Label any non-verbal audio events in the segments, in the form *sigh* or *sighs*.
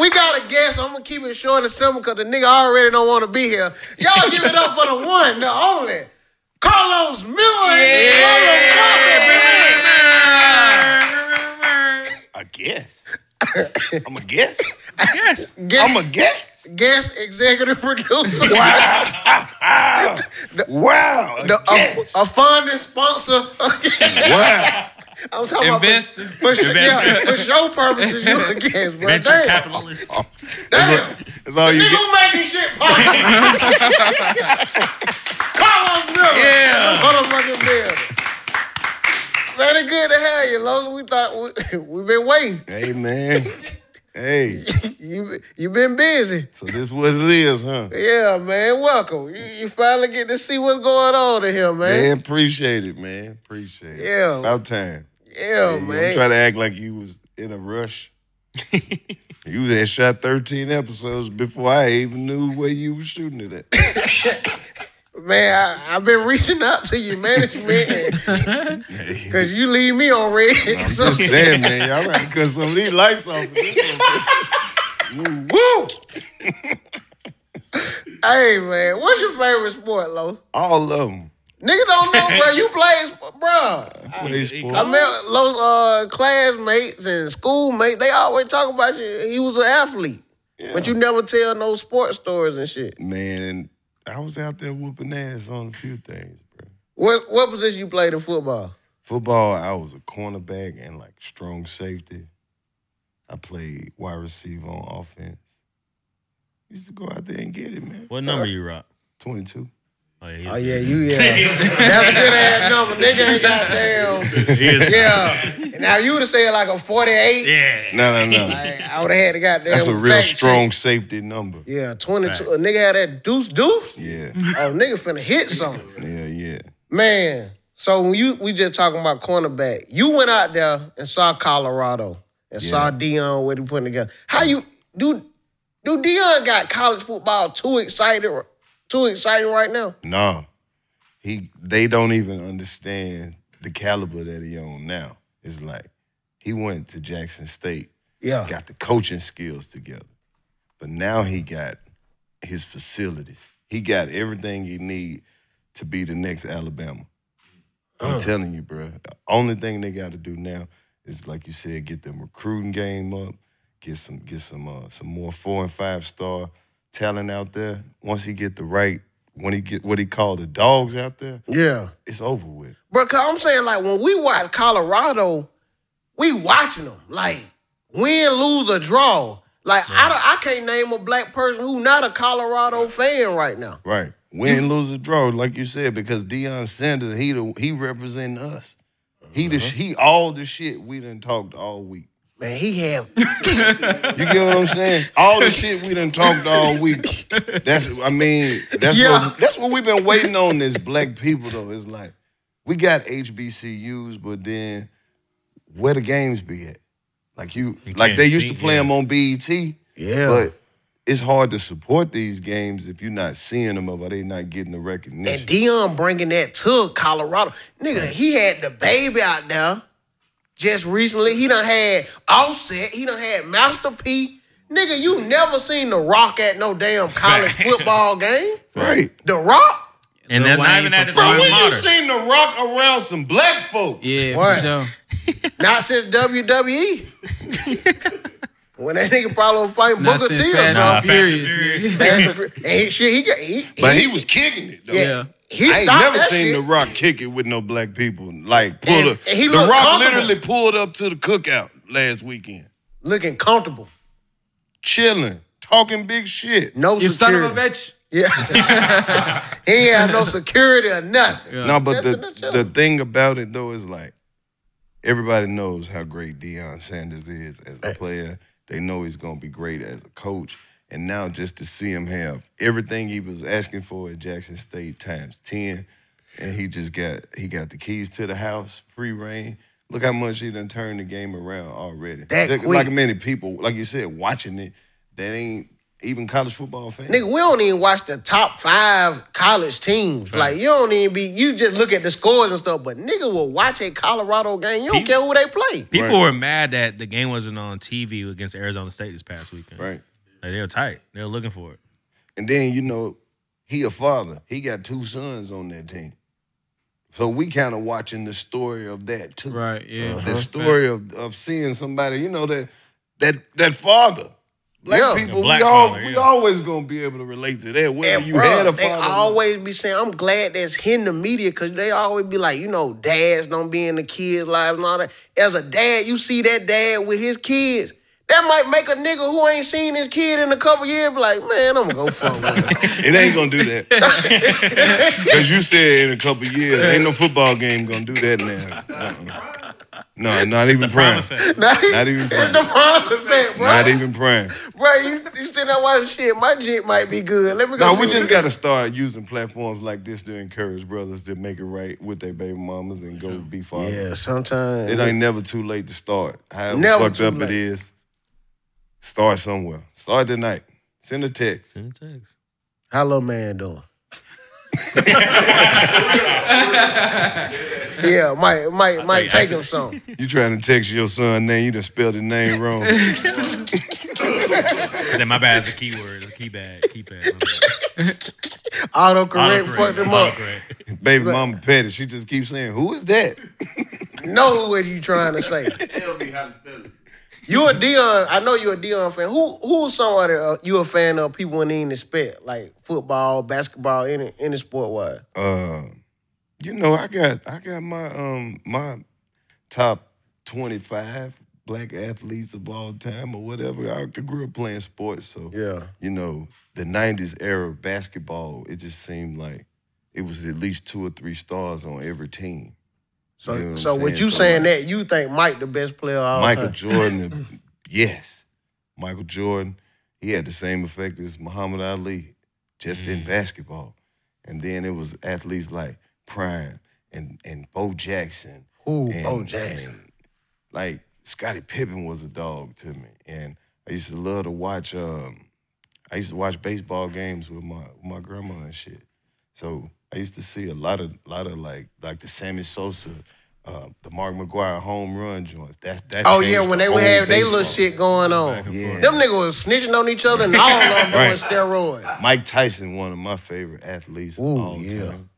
we got a guest. I'm gonna keep it short and simple because the nigga already don't want to be here. Y'all give it up for the one, the only, Karlous Miller. Yeah. I guess. I'm a guess. Yes. Guest, I'm a guess. guest executive producer. Wow. wow. A The, guess. a, a funding sponsor. wow. I'm talking Investor. about for, for, yeah, for show purposes. You a guest, bro. Venture Damn. capitalist. Oh. Damn. That's all you Nigga get. who making shit possible. *laughs* Karlous Miller. Yeah. Motherfucking building. Man, it's good to have you, Los. We thought we, *laughs* we been waiting. Hey man. Hey. *laughs* You you been busy. So this what it is, huh? Yeah, man. Welcome. You, you finally get to see what's going on in here, man. Man, appreciate it, man. Appreciate it. Yeah. About time. Yeah, man. Try to act like you was in a rush. *laughs* you had shot 13 episodes before I even knew where you was shooting it at. *laughs* Man, I, I've been reaching out to your management because *laughs* you leave me on red. I'm So- just saying, man. Y'all right, because some of these lights off. Woo, woo. hey, man, what's your favorite sport, Lo? All of them. Niggas don't know where you play, bro. Play sport. I met those uh, classmates and schoolmates. They always talk about you. He was an athlete, but you never tell no sports stories and shit. Man, and I was out there whooping ass on a few things, bro. What what position you played in football? Football, I was a cornerback and like strong safety. I played wide receiver on offense. Used to go out there and get it, man. What number you rock? 22. Oh yeah. Oh yeah, you yeah. That's a good ass number. Nigga ain't goddamn. *laughs* He is- Yeah. Now you would have said like a 48. Yeah. No, no, no. I, I would have had to goddamn. That's a real fact check. strong safety number. Yeah, 22. A nigga had that deuce deuce. Yeah, Oh, nigga finna hit something. yeah, yeah. Man, so when you we just talking about cornerback, you went out there and saw Colorado and saw Deion what he putting together. How you do? Do Deion got college football too excited? Too exciting right now? No, he. They don't even understand the caliber that he on now. It's like he went to Jackson State, Yeah. got the coaching skills together, but now he got his facilities. He got everything he need to be the next Alabama. I'm telling you, bro. The only thing they got to do now is, like you said, get them recruiting game up, get some get some uh, some more four and five star talent out there. Once he get the right, when he get what he called the dogs out there, Yeah. it's over with. Bro, cause I'm saying like when we watch Colorado, we watching them like win, lose, or draw. Like I don't, I can't name a black person who not a Colorado fan right now. Right. Win, lose, or draw, like you said, because Deion Sanders, he the, he representing us. He the uh-huh. he all the shit we done talked all week. Man, he have *laughs* You get what I'm saying? All the shit we done talked all week. That's I mean, that's Yeah. what that's what we've been waiting on as black people though. It's like we got HBCUs, but then where the games be at? Like you, You like they used see, to play yeah. them on BET. Yeah. But it's hard to support these games if you're not seeing them or they not getting the recognition. And Deion bringing that to Colorado. Nigga, he had the baby out there just recently. He done had Offset. He done had Master P. Nigga, you never seen The Rock at no damn college Right. football game. right. The Rock? And Lil they're not Wayne even at the Bro, when time you seen The Rock around some black folk? Yeah, What? for sure. Not since WWE. *laughs* when that nigga probably was fighting Not Booker since T or Fast Nah, something. and Fast and Furious. Furious. nigga. Fast and Furious. And he, shit, he got he, But he, he was kicking it though. yeah. Yeah. He I ain't never seen shit. The Rock kick it with no black people. Like pull And- up. and he the Rock comfortable. literally pulled up to the cookout last weekend, looking comfortable. chilling, talking big shit. No You son security. of a bitch. Yeah. *laughs* he ain't had no security or nothing. Yeah. No, but That's the the the thing about it though is like everybody knows how great Deion Sanders is as a player. They know he's gonna be great as a coach. And now just to see him have everything he was asking for at Jackson State times 10, and he just got he got the keys to the house, free reign. Look how much he done turned the game around already. That quick. like many people, like you said, watching it, that ain't even college football fans. Nigga, we don't even watch the top five college teams. Like, you don't even be, you just look at the scores and stuff, but nigga will watch a Colorado game. You don't People- care who they play. People Right. were mad that the game wasn't on TV against Arizona State this past weekend. Right. Like, they were tight. They were looking for it. And then, you know, he a father. He got two sons on that team. So we kind of watching the story of that too. Right, yeah. Uh, the uh-huh. story of, of seeing somebody, you know, that that that father. Black Yeah. people, The black we all father, we always gonna be able to relate to that. Whether And you bruh, had a they father. or not. always be saying, I'm glad that's in the media because they always be like, you know, dads don't be in the kids' lives and all that. As a dad, you see that dad with his kids. That might make a nigga who ain't seen his kid in a couple years be like, man, I'm gonna go fuck with him. *laughs* It ain't gonna do that. *laughs* Because you said in a couple years, ain't no football game gonna do that now. Uh-uh. No, not even Prime prime. Not, Not even *laughs* It's the prime effect, bro. Not even praying. Bro, you, you sitting there watching shit. My jit might be good. Let me go. No, see we just got to start using platforms like this to encourage brothers to make it right with their baby mamas and go be fathers. Yeah, sometimes. It ain't never too late to start. However Never fucked too up late. it is, start somewhere. Start tonight. Send a text. Send a text. How little man doing? *laughs* *laughs* *laughs* yeah, might might might take I him some. *laughs* You trying to text your son name, you done spelled his name wrong. *laughs* Then my bad is a keyword. It's a key bad. Keypad. my bad. Autocorrect Autocorrect, fucked him up. autocorrect. Baby mama petty. She just keeps saying, Who is that? Know what you trying to say. Tell me how to spell it. You a Deion? I know you a Deion fan. Who who's somebody uh, you a fan of? People wouldn't even expect, like football, basketball, any any sport wise. Uh, you know, I got I got my um my top twenty five black athletes of all time or whatever. I grew up playing sports, so Yeah. you know, the '90s era of basketball, it just seemed like it was at least two or three stars on every team. So You know what so saying? you So, saying like- that you think Mike the best player of all Michael time? Jordan, *laughs* yes, Michael Jordan, he had the same effect as Muhammad Ali, just in basketball. And then it was athletes like Prime and and Bo Jackson. Ooh, and, Bo Jackson. and, like Scottie Pippen was a dog to me, and I used to love to watch. Um, I used to watch baseball games with my with my grandma and shit. So I used to see a lot of lot of like like the Sammy Sosa, uh, the Mark McGwire home run joints. That that Oh yeah, when they would have they little shit going on. Yeah. Them niggas was snitching on each other and all of them doing Right. steroids. Mike Tyson, one of my favorite athletes Ooh, of all yeah. time.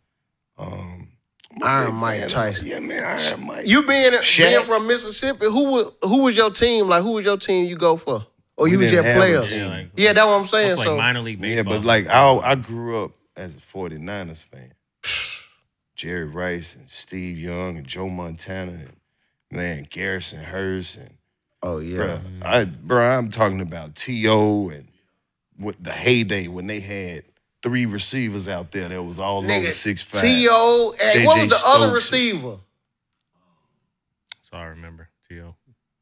Um, I'm a Iron Mike Tyson. Yeah, man, Iron Mike. You being Shaq. being from Mississippi, who was who was your team? Like who was your team you go for? Or We you was didn't just players? Yeah, like, Yeah, that's what I'm saying. it's like so minor league baseball. yeah, baseball. but like I, I grew up as a 49ers fan. *sighs* Jerry Rice and Steve Young and Joe Montana and man Garrison Hearst and Oh yeah. bruh, I bruh, I'm talking about T.O. and with the heyday when they had three receivers out there that was all over six five. T.O. and what was J.J. the other Stokes. receiver? so I remember. T.O.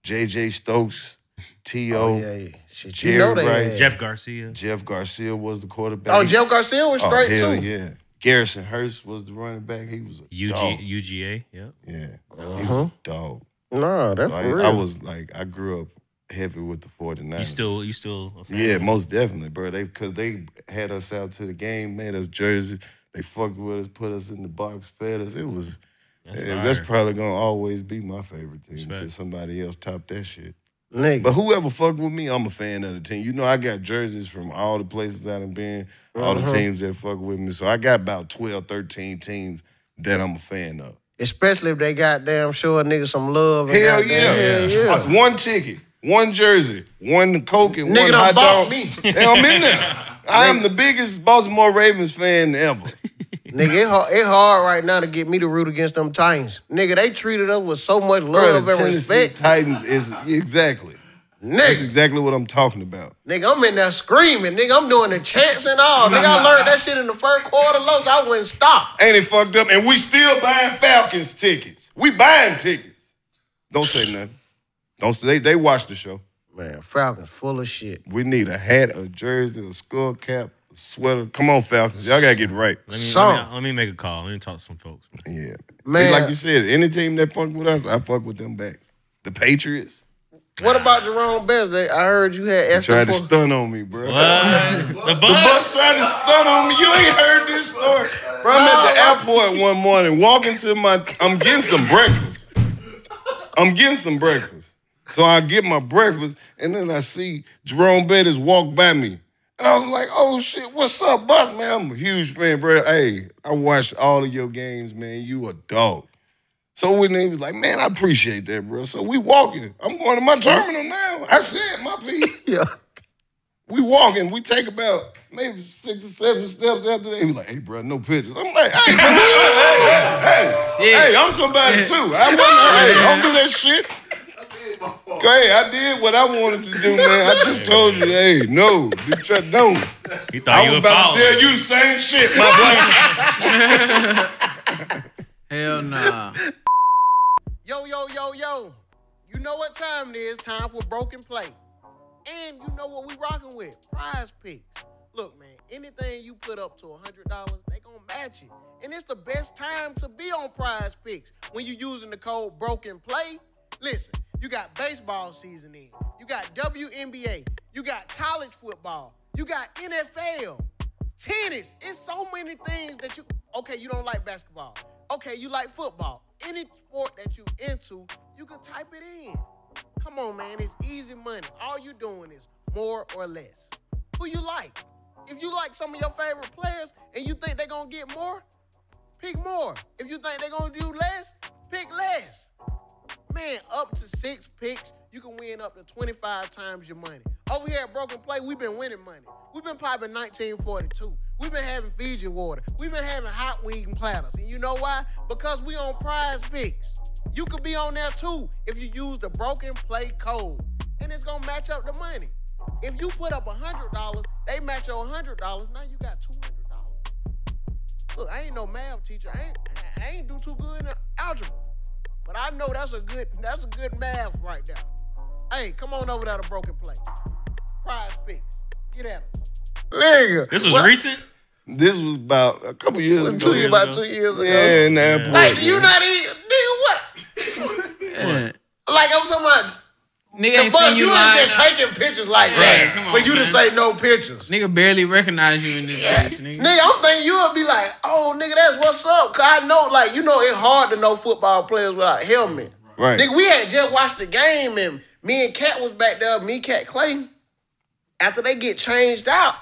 J.J. Stokes, T.O. Oh yeah, yeah. Shit, you know they Rice. had. Jeff Garcia. Jeff Garcia was the quarterback. Oh, Jeff Garcia was Oh, straight hell too. yeah. Garrison Hearst was the running back. He was a UG, dog. UGA. Yep. Yeah, he was Uh-huh. a dog. Nah, that's So I, real. I was like, I grew up heavy with the 49ers. You still, you still. A fan Yeah, most definitely, bro. They because they had us out to the game, made us jerseys. They fucked with us, put us in the box, fed us. It was That's yeah, that's probably gonna always be my favorite team Respect. until somebody else top that shit. Nigga. But whoever fucked with me, I'm a fan of the team. You know, I got jerseys from all the places that I done been, all the Uh-huh. teams that fuck with me. So I got about 12, 13 teams that I'm a fan of. Especially if they goddamn show a nigga some love. And Hell goddamn- yeah. Hell yeah. Uh, One ticket, one jersey, one Coke, and Nigga one hot dog. me. Hey, I'm in there. I am the biggest Baltimore Ravens fan ever. *laughs* Nigga, it hard, it hard right now to get me to root against them Titans. Nigga, they treated us with so much Bro, love the and Tennessee respect. Titans is exactly. That's exactly what I'm talking about. nigga, I'm in there screaming. Nigga, I'm doing the chants and all. Nigga, I learned that shit in the first quarter. Look, I wouldn't stop. Ain't it fucked up? And we still buying Falcons tickets. We buying tickets. Don't say nothing. Don't say they, they watch the show. Man, Falcons full of shit. We need a hat, a jersey, a skull cap, a sweater. Come on, Falcons. Y'all gotta get right. Let me, Some. let me, let me make a call. Let me talk to some folks. Yeah. Man. Like you said, any team that fuck with us, I fuck with them back. The Patriots. What about Jerome Bettis? I heard you had He asked tried him to stun on me, bro. What? *laughs* The The bus? bus tried to stun on me. You ain't heard this story. Bro, I'm at the airport one morning, walking to my, I'm getting some breakfast. I'm getting some breakfast. So I get my breakfast, and then I see Jerome Bettis walk by me. And I was like, oh shit, what's up, Bus? Man, I'm a huge fan, bro. Hey, I watched all of your games, man. You a dog. So when they was like, man, I appreciate that, bro. So we walking. I'm going to my terminal now. I said my piece. *laughs* Yeah. We walking, we take about maybe six or seven steps after that. He was like, hey, bro, no pictures. I'm like, hey, hey, hey, hey, Yeah. hey, I'm somebody too. I wasn't, hey, don't do that shit. *laughs* Go ahead, I did what I wanted to do, man. I just told you, hey, no, you try, don't. He thought I you was about to tell you the same shit, my boy. *laughs* Hell nah. Yo, yo, yo, yo. You know what time it is. Time for broken play. And you know what we rocking with. Prize picks. Look, man, anything you put up to $100, they gonna match it. And it's the best time to be on prize picks when you using the code broken play. Listen, you got baseball season in. You got WNBA. You got college football. You got NFL. Tennis. It's so many things that you okay, you don't like basketball. Okay, you like football. Any sport that you into, you can type it in. Come on, man, it's easy money. All you doing is more or less. Who you like? If you like some of your favorite players and you think they're gonna get more, pick more. If you think they're gonna do less, pick less. Man, up to six picks, you can win up to 25 times your money. Over here at Broken Play, we've been winning money. We've been popping 1942. We've been having Fiji water. We've been having hot weed and platters. And you know why? Because we on prize picks. You could be on there too if you use the Broken Play code. And it's gonna match up the money. If you put up $100, they match your $100, now you got $200. Look, I ain't no math teacher. I ain't, I ain't do too good in algebra. But I know that's a good that's a good math right there. Hey, come on over there to Broken Plate. Prize picks. Get at us. Nigga. This was what- recent. This was about a couple years ago. Two, years about ago. two years ago. Yeah, in the airport. Like, you not even, nigga, what? *laughs* Yeah. Like, I'm talking about, Nigga the ain't bus, seen you you ain't just taking pictures like Right, that. come on, for you to man. say no pictures. Nigga barely recognize you in this bitch, nigga. Nigga, I'm thinking you'll be like, oh, nigga, that's what's up. Cause I know, like, you know, it's hard to know football players without a helmet. Right. Nigga, we had just watched the game and me and Cat was back there, me, Cat Clay. After they get changed out,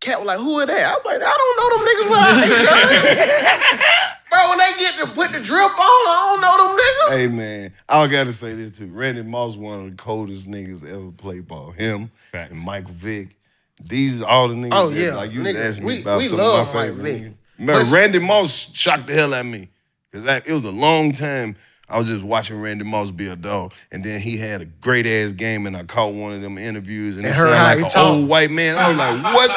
Cat was like, who are they? I'm like, I don't know them niggas without they jersey. Bro, when they get to put the drip on, I don't know them niggas. Hey man, I gotta say this too. Randy Moss, one of the coldest niggas ever play ball. Him Facts. and Michael Vick. These are all the niggas. Oh, that, yeah. like you was Nigga, asking we- me about we some love of my Mike favorite Vick. niggas. Remember, Randy Moss shocked the hell out of me. Cause that, it was a long time. I was just watching Randy Moss be a dog, and then he had a great ass game, and I caught one of them interviews, and he And heard sounded like he an talk. old white man. I was like, what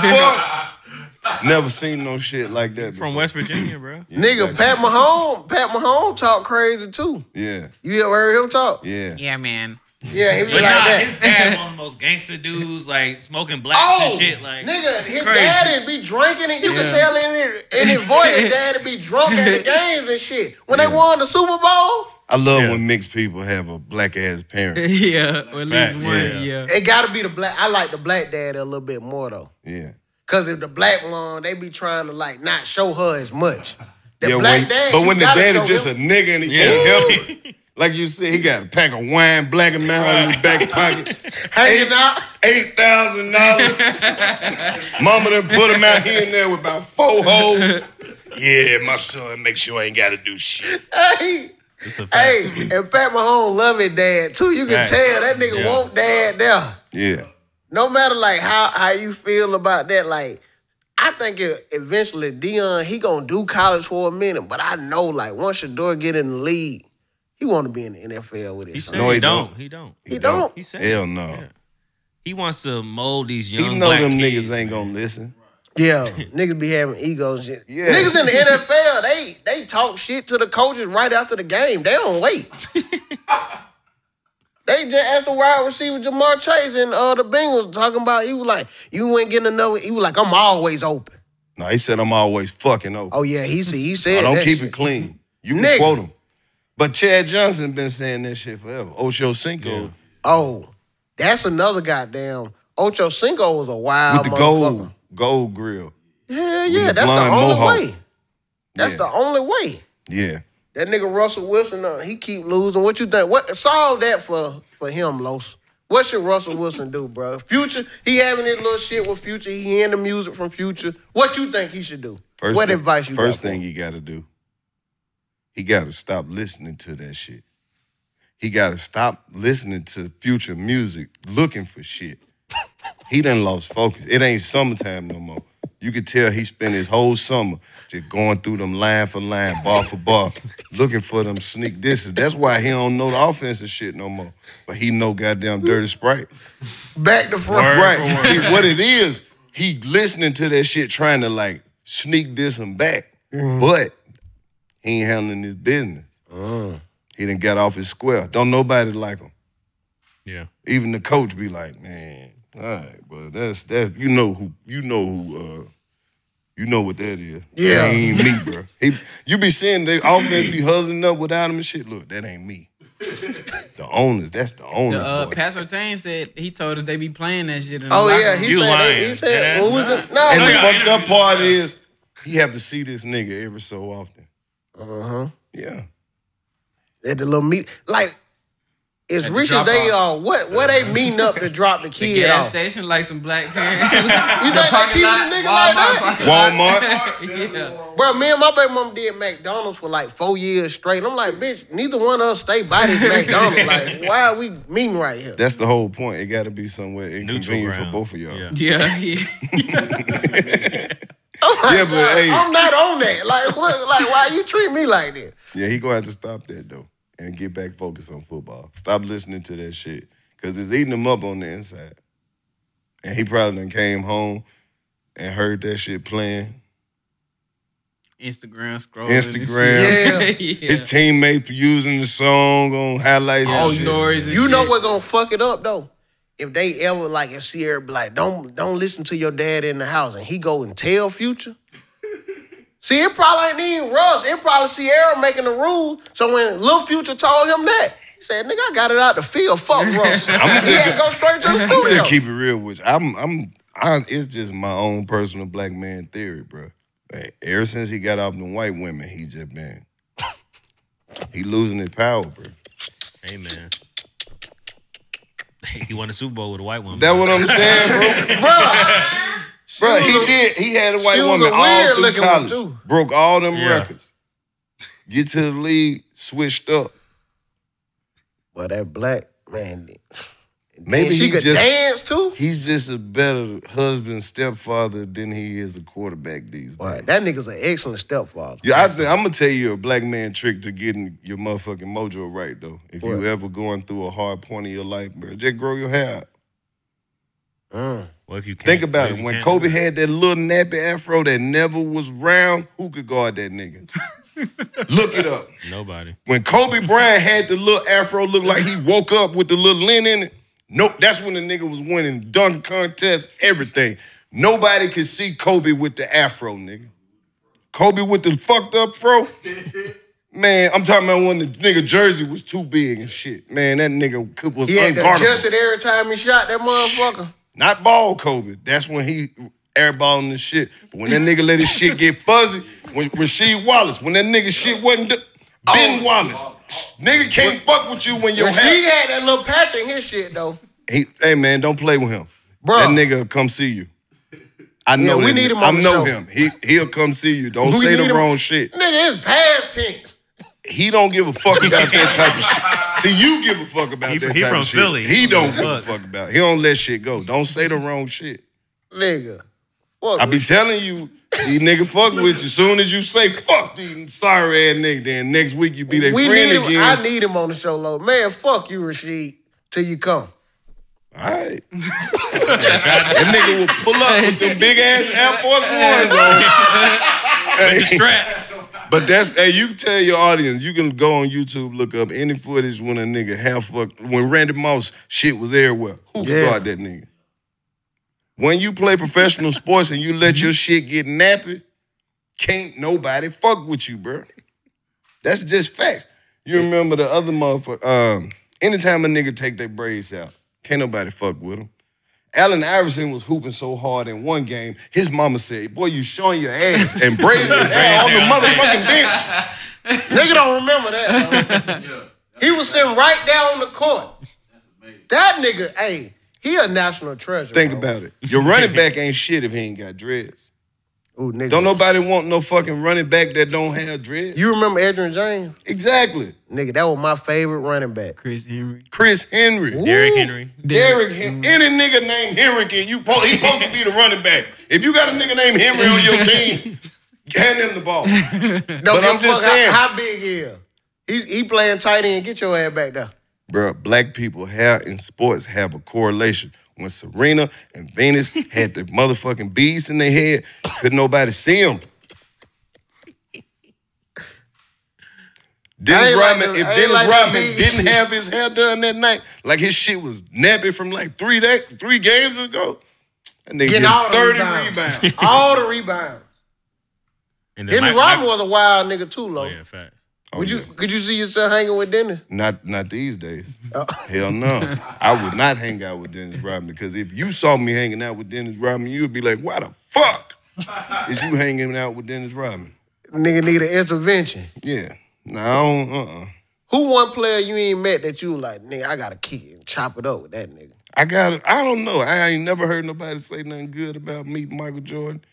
the fuck? Never seen no shit like that. From. West Virginia, bro. *clears throat* Nigga, Pat Mahomes, Pat Mahomes talk crazy too. Yeah, You ever heard him talk? yeah. Yeah, man. Yeah, he be But like nah, that. his dad one of the most gangster dudes, like smoking blacks Oh, and shit. Like, nigga, his crazy. daddy be drinking and you Yeah. can tell in his, in his voice his daddy be drunk at the *laughs* games and shit. When they won the Super Bowl, I love Yeah. when mixed people have a black ass parent. *laughs* yeah, or at least Facts, one. yeah. Yeah. it gotta be the black. I like the black dad a little bit more though. Yeah. Cause if the black one, they be trying to like not show her as much. The yeah, black when, dad, but when the gotta daddy just him- a nigga and he Yeah. can't help *laughs* it. Like you said, he got a pack of wine, black and mild in his back *laughs* pocket. hanging out. Eight thousand dollars. Mama done put him out here and there with about four hoes. Yeah, my son, make sure I ain't gotta do shit. Hey, it's a fact. hey, and Pat Mahomes love his dad too. You can Facts. tell that nigga Yeah. want dad there. Yeah. no matter like how how you feel about that, like I think it, eventually Deion he gonna do college for a minute, but I know like once Shedeur get in the league, he want to be in the NFL with He his said son. No, he, he don't. don't. He don't. He don't. He said Hell no. Yeah. He wants to mold these young. He young know black them kids. niggas ain't gonna listen. Yeah, *laughs* niggas be having egos. shit. Yeah. Niggas in the NFL, they they talk shit to the coaches right after the game. They don't wait. *laughs* they just asked the wide receiver Ja'Marr Chase and uh, the Bengals talking about. He was like, "You ain't getting another." He was like, "I'm always open." No, he said I'm always fucking open. Oh yeah, he he said. I don't keep shit. it clean. You can Nigga. quote him. But Chad Johnson been saying that shit forever. Ocho Cinco, Oh, that's another goddamn. Ocho Cinco was a wild with the gold gold grill. Hell with yeah, that's the only mohawk. way. That's Yeah. the only way. Yeah. That nigga Russell Wilson, uh, he keep losing. What you think? What solve that for for him, Los? What should Russell Wilson do, bro? Future, he having his little shit with Future. He hearing the music from Future. What you think he should do? First what thing, advice you First got thing him? he got to do, he got to stop listening to that shit. He got to stop listening to future music, looking for shit. He done lost focus. It ain't summertime no more. You could tell he spent his whole summer just going through them line for line, bar for bar, looking for them sneak disses. That's why he don't know the offensive shit no more. But he know goddamn dirty sprite. Back to front. Word. Right. See, what it is, he listening to that shit, trying to like sneak this and back, mm-hmm. but he ain't handling his business. He didn't get off his square. Don't nobody like him. Yeah. Even the coach be like, man, all right, but that's that's you know who you know who uh you know what that is. Yeah. That ain't me, bro. *laughs* He, you be seeing they offense be hustling up without him and shit. Look, that ain't me. the owners, that's the The, owners. uh, boy. Pastor Tane said he told us they be playing that shit. In Oh locker yeah, room. he You said. That, lying. he said. That What was it? No, And the fucked up part is he have to see this nigga every so often. Uh huh. Yeah. At the little meet, like, as At the rich as drop they off. are, what what they meeting up to drop the *laughs* The kid gas off? station like some black *laughs* parents. You think they keep a nigga like that? Walmart. *laughs* yeah. Bro, me and my baby mom did McDonald's for like four years straight. I'm like, bitch, neither one of us stay by this McDonald's. Like, why are we meeting right here? That's the whole point. It got to be somewhere Neutral inconvenient for both of y'all. Yeah. Yeah, yeah. Oh yeah, but hey, I'm not on that. Like, what? Like, why you treat me like that? yeah, he gonna have to stop that though and get back focused on football. Stop listening to that shit because it's eating him up on the inside. And he probably done came home and heard that shit playing. Instagram scrolling. Instagram. Yeah. *laughs* yeah. His teammate using the song on highlights. and All shit. stories and You know shit. what gonna fuck it up though? If they ever like if Ciara be like, don't don't listen to your dad in the house and he go and tell Future. *laughs* See, it probably ain't even Russ. It probably Ciara making the rules. So when Lil Future told him that, he said, nigga, I got it out the field. Fuck *laughs* Russ. I'ma he had to go straight to the I'm studio. just keep it real with you. I'm, I'm, I, it's just my own personal black man theory, bro. Like, ever since he got off them white women, he just been, he losing his power, bro. Hey man. *laughs* He won a Super Bowl with a white woman. That what I'm saying, bro. *laughs* bro, was he a- did. He had a white she was woman a all through looking college, too. broke all them Yeah. records. Get to the league, switched up. But that black man, Maybe and she he could just dance too. he's just a better husband, stepfather than he is a quarterback these Boy, days. that nigga's an excellent stepfather. Yeah, I think, I'm gonna tell you a black man trick to getting your motherfucking mojo right though. If What? you ever going through a hard point in your life, bro, just grow your hair out. Mm. Well, if you can't, Think about it. When Kobe it? had that little nappy afro that never was round, who could guard that nigga? *laughs* Look it up. nobody. When Kobe Bryant had the little afro look like he woke up with the little lint in it, nope, that's when the nigga was winning dunk contest, everything. Nobody could see Kobe with the afro, nigga. Kobe with the fucked up fro. Man, I'm talking about when the nigga jersey was too big and shit. Man, that nigga could- was He had unguardable. adjust it every time he shot that motherfucker. Not ball Kobe. That's when he airballing the shit. But when that nigga let his shit get fuzzy, when Rasheed Wallace, when that nigga shit wasn't Ben Oh. Wallace. Nigga can't fuck with you when your But hair. he had that little patch in his shit though. He, hey man, don't play with him. Bruh. That nigga come see you. I know we that need him on I the know show. him. He he'll come see you. Don't We say the him- wrong shit. Nigga, it's past tense. He don't give a fuck about that type of shit. *laughs* See, you give a fuck about He- that he type from of shit. He don't give a fuck about. It. He don't let shit go. Don't say the wrong shit. Nigga. Fuck I be with telling you, these nigga fuck with you. As soon as you say fuck these sorry ass nigga, then next week you be their we friend need him. again. I need him on the show, low. Man, fuck you, Rasheed, till you come. All right. *laughs* that nigga will pull up with them big ass Air Force Ones on. The strap. But that's hey, you tell your audience, you can go on YouTube, look up any footage when a nigga half fucked when Randy Moss shit was everywhere. Who can Yeah. guard that nigga? When you play professional sports and you let your shit get nappy, can't nobody fuck with you, bro. That's just facts. You remember the other motherfucker, um, Anytime a nigga take their braids out, can't nobody fuck with him. Allen Iverson was hooping so hard in one game, his mama said, boy, you showing your ass and braiding his hair on the motherfucking bench. Nigga don't remember that. though. He was sitting right there on the court. That nigga, hey, he a national treasure. Think bro. about it. Your running back ain't shit if he ain't got dreads. Ooh, nigga. Don't nobody want no fucking running back that don't have dreads. You remember Edgerrin James? exactly. Nigga, that was my favorite running back. Chris Henry. Chris Henry. Derrick Henry. Derrick Henry. Any nigga named Henry can you po- he's supposed to be the running back. If you got a nigga named Henry on your team, hand him the ball. *laughs* Don't But I'm just fuck saying. How, how big he is. He, he playing tight end. Get your ass back there. Bro, black people have in sports have a correlation. When Serena and Venus *laughs* had the motherfucking beads in their head, could nobody see them. Dennis ain't like Rodman, if Dennis like Rodman didn't have his hair done that night, like his shit was nappy from like three day, three games ago, that nigga Getting get all the 30 rebounds. rebounds. All the rebounds. And then Dennis Mike- Rodman was a wild nigga too, Oh, yeah, facts. Oh, Would you yeah. could you see yourself hanging with Dennis? Not not these days. Uh, *laughs* Hell no. I would not hang out with Dennis Rodman because if you saw me hanging out with Dennis Rodman, you would be like, why the fuck is you hanging out with Dennis Rodman? nigga need an intervention. Yeah. No, I don't, uh-uh. Who one player you ain't met that you like, nigga, I gotta kick it and chop it up with that nigga? I got I don't know. I ain't never heard nobody say nothing good about meeting Michael Jordan.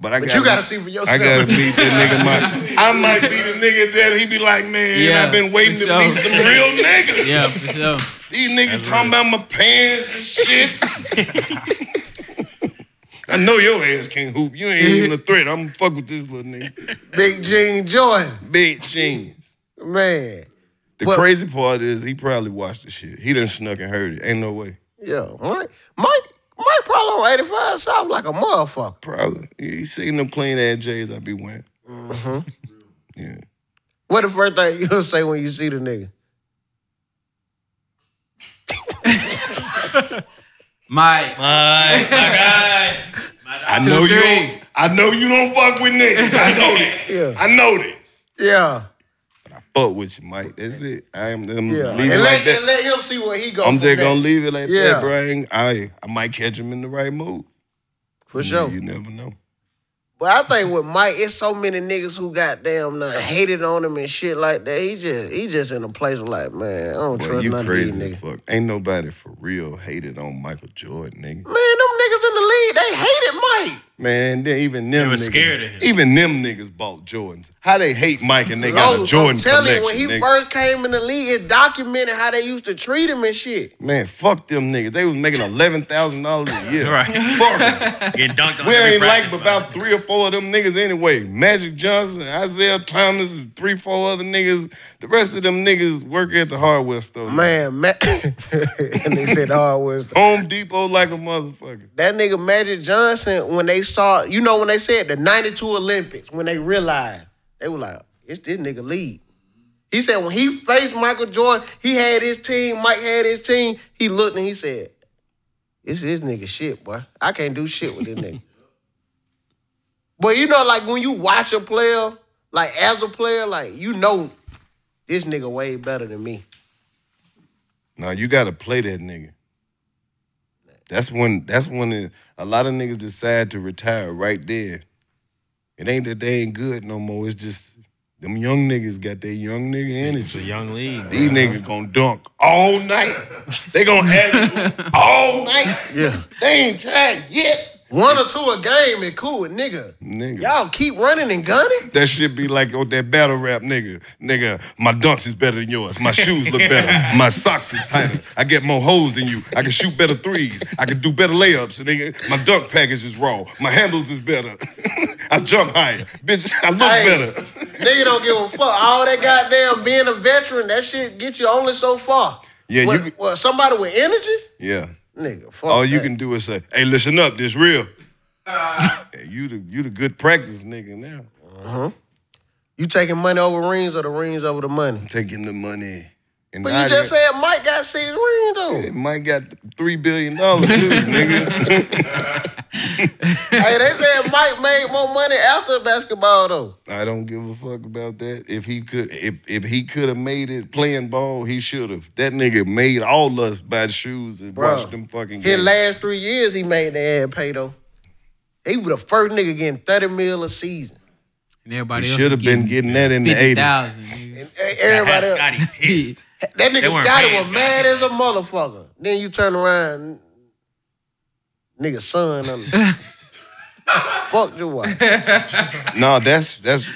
But I But gotta, you gotta see for yourself. I gotta meet that nigga. Mike. *laughs* I might be the nigga that he be like, man, Yeah, I've been waiting for to meet some real niggas. Yeah, for sure. *laughs* These niggas talking about my pants and shit. *laughs* I know your ass can't hoop. You ain't even a threat. I'm gonna fuck with this little nigga. Big Gene Jordan. Big jeans. Man. The Well- crazy part is he probably watched the shit. He done snuck and heard it. Ain't no way. Yeah. Mike Mike Mike probably on 85 South like a motherfucker. Probably. You seen them clean ass J's I be wearing. Mm-hmm. Yeah. What the first thing you'll say when you see the nigga? Mike. Mike, my *laughs* guy. I Two, know you three. don't, I know you don't fuck with niggas. I know this. Yeah. I know this. Yeah. Fuck with you, Mike. That's it. I am I'm Yeah. leave And let, like that. and let him see where he go. I'm just gonna leave it like Yeah. that, bro. I, ain't- I I might catch him in the right mood. For sure. You never know. But I think with Mike, it's so many niggas who got damn done hated on him and shit like that. He just he just in a place where like, man, I don't Boy, trust you none crazy of these niggas. fuck. Ain't nobody for real hated on Michael Jordan, nigga. Man, them niggas the league, they hated Mike. Man, they, even them They were niggas, scared of him. even them niggas bought Jordans. How they hate Mike and they got Low, a Jordan I'm telling collection, you, when he nigga. first came in the league, it documented how they used to treat him and shit. Man, fuck them niggas. They was making eleven thousand dollars a year. *laughs* Right. Fuck 'em. Getting dunked on. We ain't like about three or four of them niggas anyway. Magic Johnson, Isiah Thomas, and three, four other niggas. The rest of them niggas work at the hardware store. Man, Ma- *laughs* and they said hardware store. Home Depot like a motherfucker. that nigga Magic Johnson when they saw, you know, when they said the '92 Olympics, when they realized they were like, it's this nigga lead. He said when he faced Michael Jordan, he had his team, Mike had his team. He looked and he said, "It's this nigga shit, boy. I can't do shit with this nigga." *laughs* But you know, like when you watch a player, like as a player, like you know, this nigga way better than me. Now you gotta play that nigga. That's when that's when it, a lot of niggas decide to retire right there. It ain't that they ain't good no more. It's just them young niggas got their young nigga It's a young league. These bro. niggas gonna dunk all night. They gonna act *laughs* all night. Yeah. They ain't tired yet. One or two a game is cool with nigga. Nigga. Y'all keep running and gunning. That shit be like oh that battle rap nigga. Nigga, my dunks is better than yours. My shoes look better. *laughs* My socks is tighter. I get more holes than you. I can shoot better threes. I can do better layups. Nigga, my dunk package is raw. My handles is better. *laughs* I jump higher. Bitch, I look Hey. better. Nigga don't give a fuck. All that goddamn being a veteran, that shit get you only so far. Yeah, you What, can- what, somebody with energy? Yeah. Nigga, fuck. All you that. can do is say, hey, listen up, this real. Hey, you the you the good practice nigga now. Uh-huh. You taking money over rings or the rings over the money? Taking the money. And But you just said Mike got six rings though. Mike got three billion dollars too, *laughs* nigga. *laughs* *laughs* hey, they said Mike made more money after basketball though. I don't give a fuck about that. If he could, if if he could have made it playing ball, he should have. That nigga made all us buy shoes and Bro, watch them fucking His games. last three years, he made the ad pay though. He was the first nigga getting thirty mil a season. And everybody else should have been getting that in the fifty eighties. thousand. And everybody, Scottie pissed. *laughs* that nigga Scottie was mad as a motherfucker. Then you turn around, nigga son, under- *laughs* *laughs* fuck your wife. *laughs* No, that's that's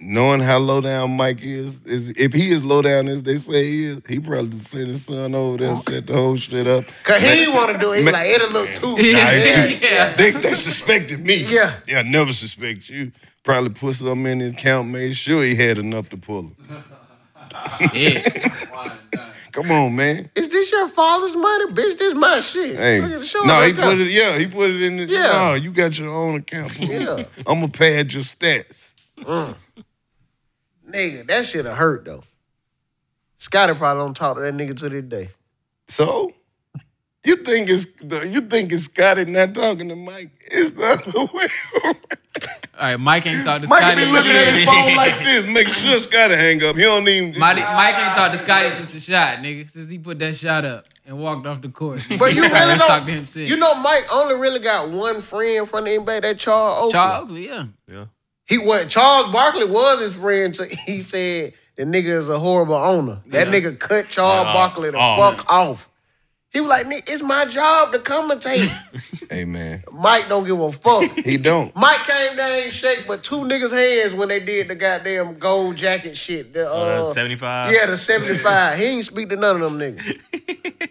knowing how low down Mike is. Is if he is low down as they say he is, he probably sent his son over there, and oh. set the whole shit up. Cause he didn't want to do it. He was like, it'll look too. Nah, it's Yeah, too- yeah. They, they suspected me. Yeah. Yeah, never suspect you. Probably put something in his account, made sure he had enough to pull him. Yeah. Come on, man. Is this your father's money? Bitch, this my shit. Hey. Look at the show. No, he put it, yeah, he put it in the, Yeah. no, you got your own account. Yeah. I'm to pad your stats. Mm. Nigga, that shit have hurt though. Scottie probably don't talk to that nigga to this day. So, you think it's the, you think it's Scottie not talking to Mike? It's the other way around. All right, Mike ain't talked to Mike Scottie. be looking at his phone like this, making sure Scottie hang up. He don't even. Mike, Mike ain't talked to Scottie since the shot, nigga. Since he put that shot up and walked off the court. But you *laughs* He really talked to him don't. since. You know, Mike only really got one friend from the NBA. That Charles Oakley. Charles Oakley, yeah. Yeah. He went. Charles Barkley was his friend. So he said the nigga is a horrible owner. That Yeah. nigga cut Charles Uh, Barkley the oh. fuck off. He was like, "Nigga, it's my job to commentate. *laughs* hey man, Mike don't give a fuck. *laughs* he don't. Mike came down and shake, but two niggas' hands when they did the goddamn gold jacket shit. The, uh, Uh, 75. yeah, the 75. he ain't speak to none of them niggas. *laughs*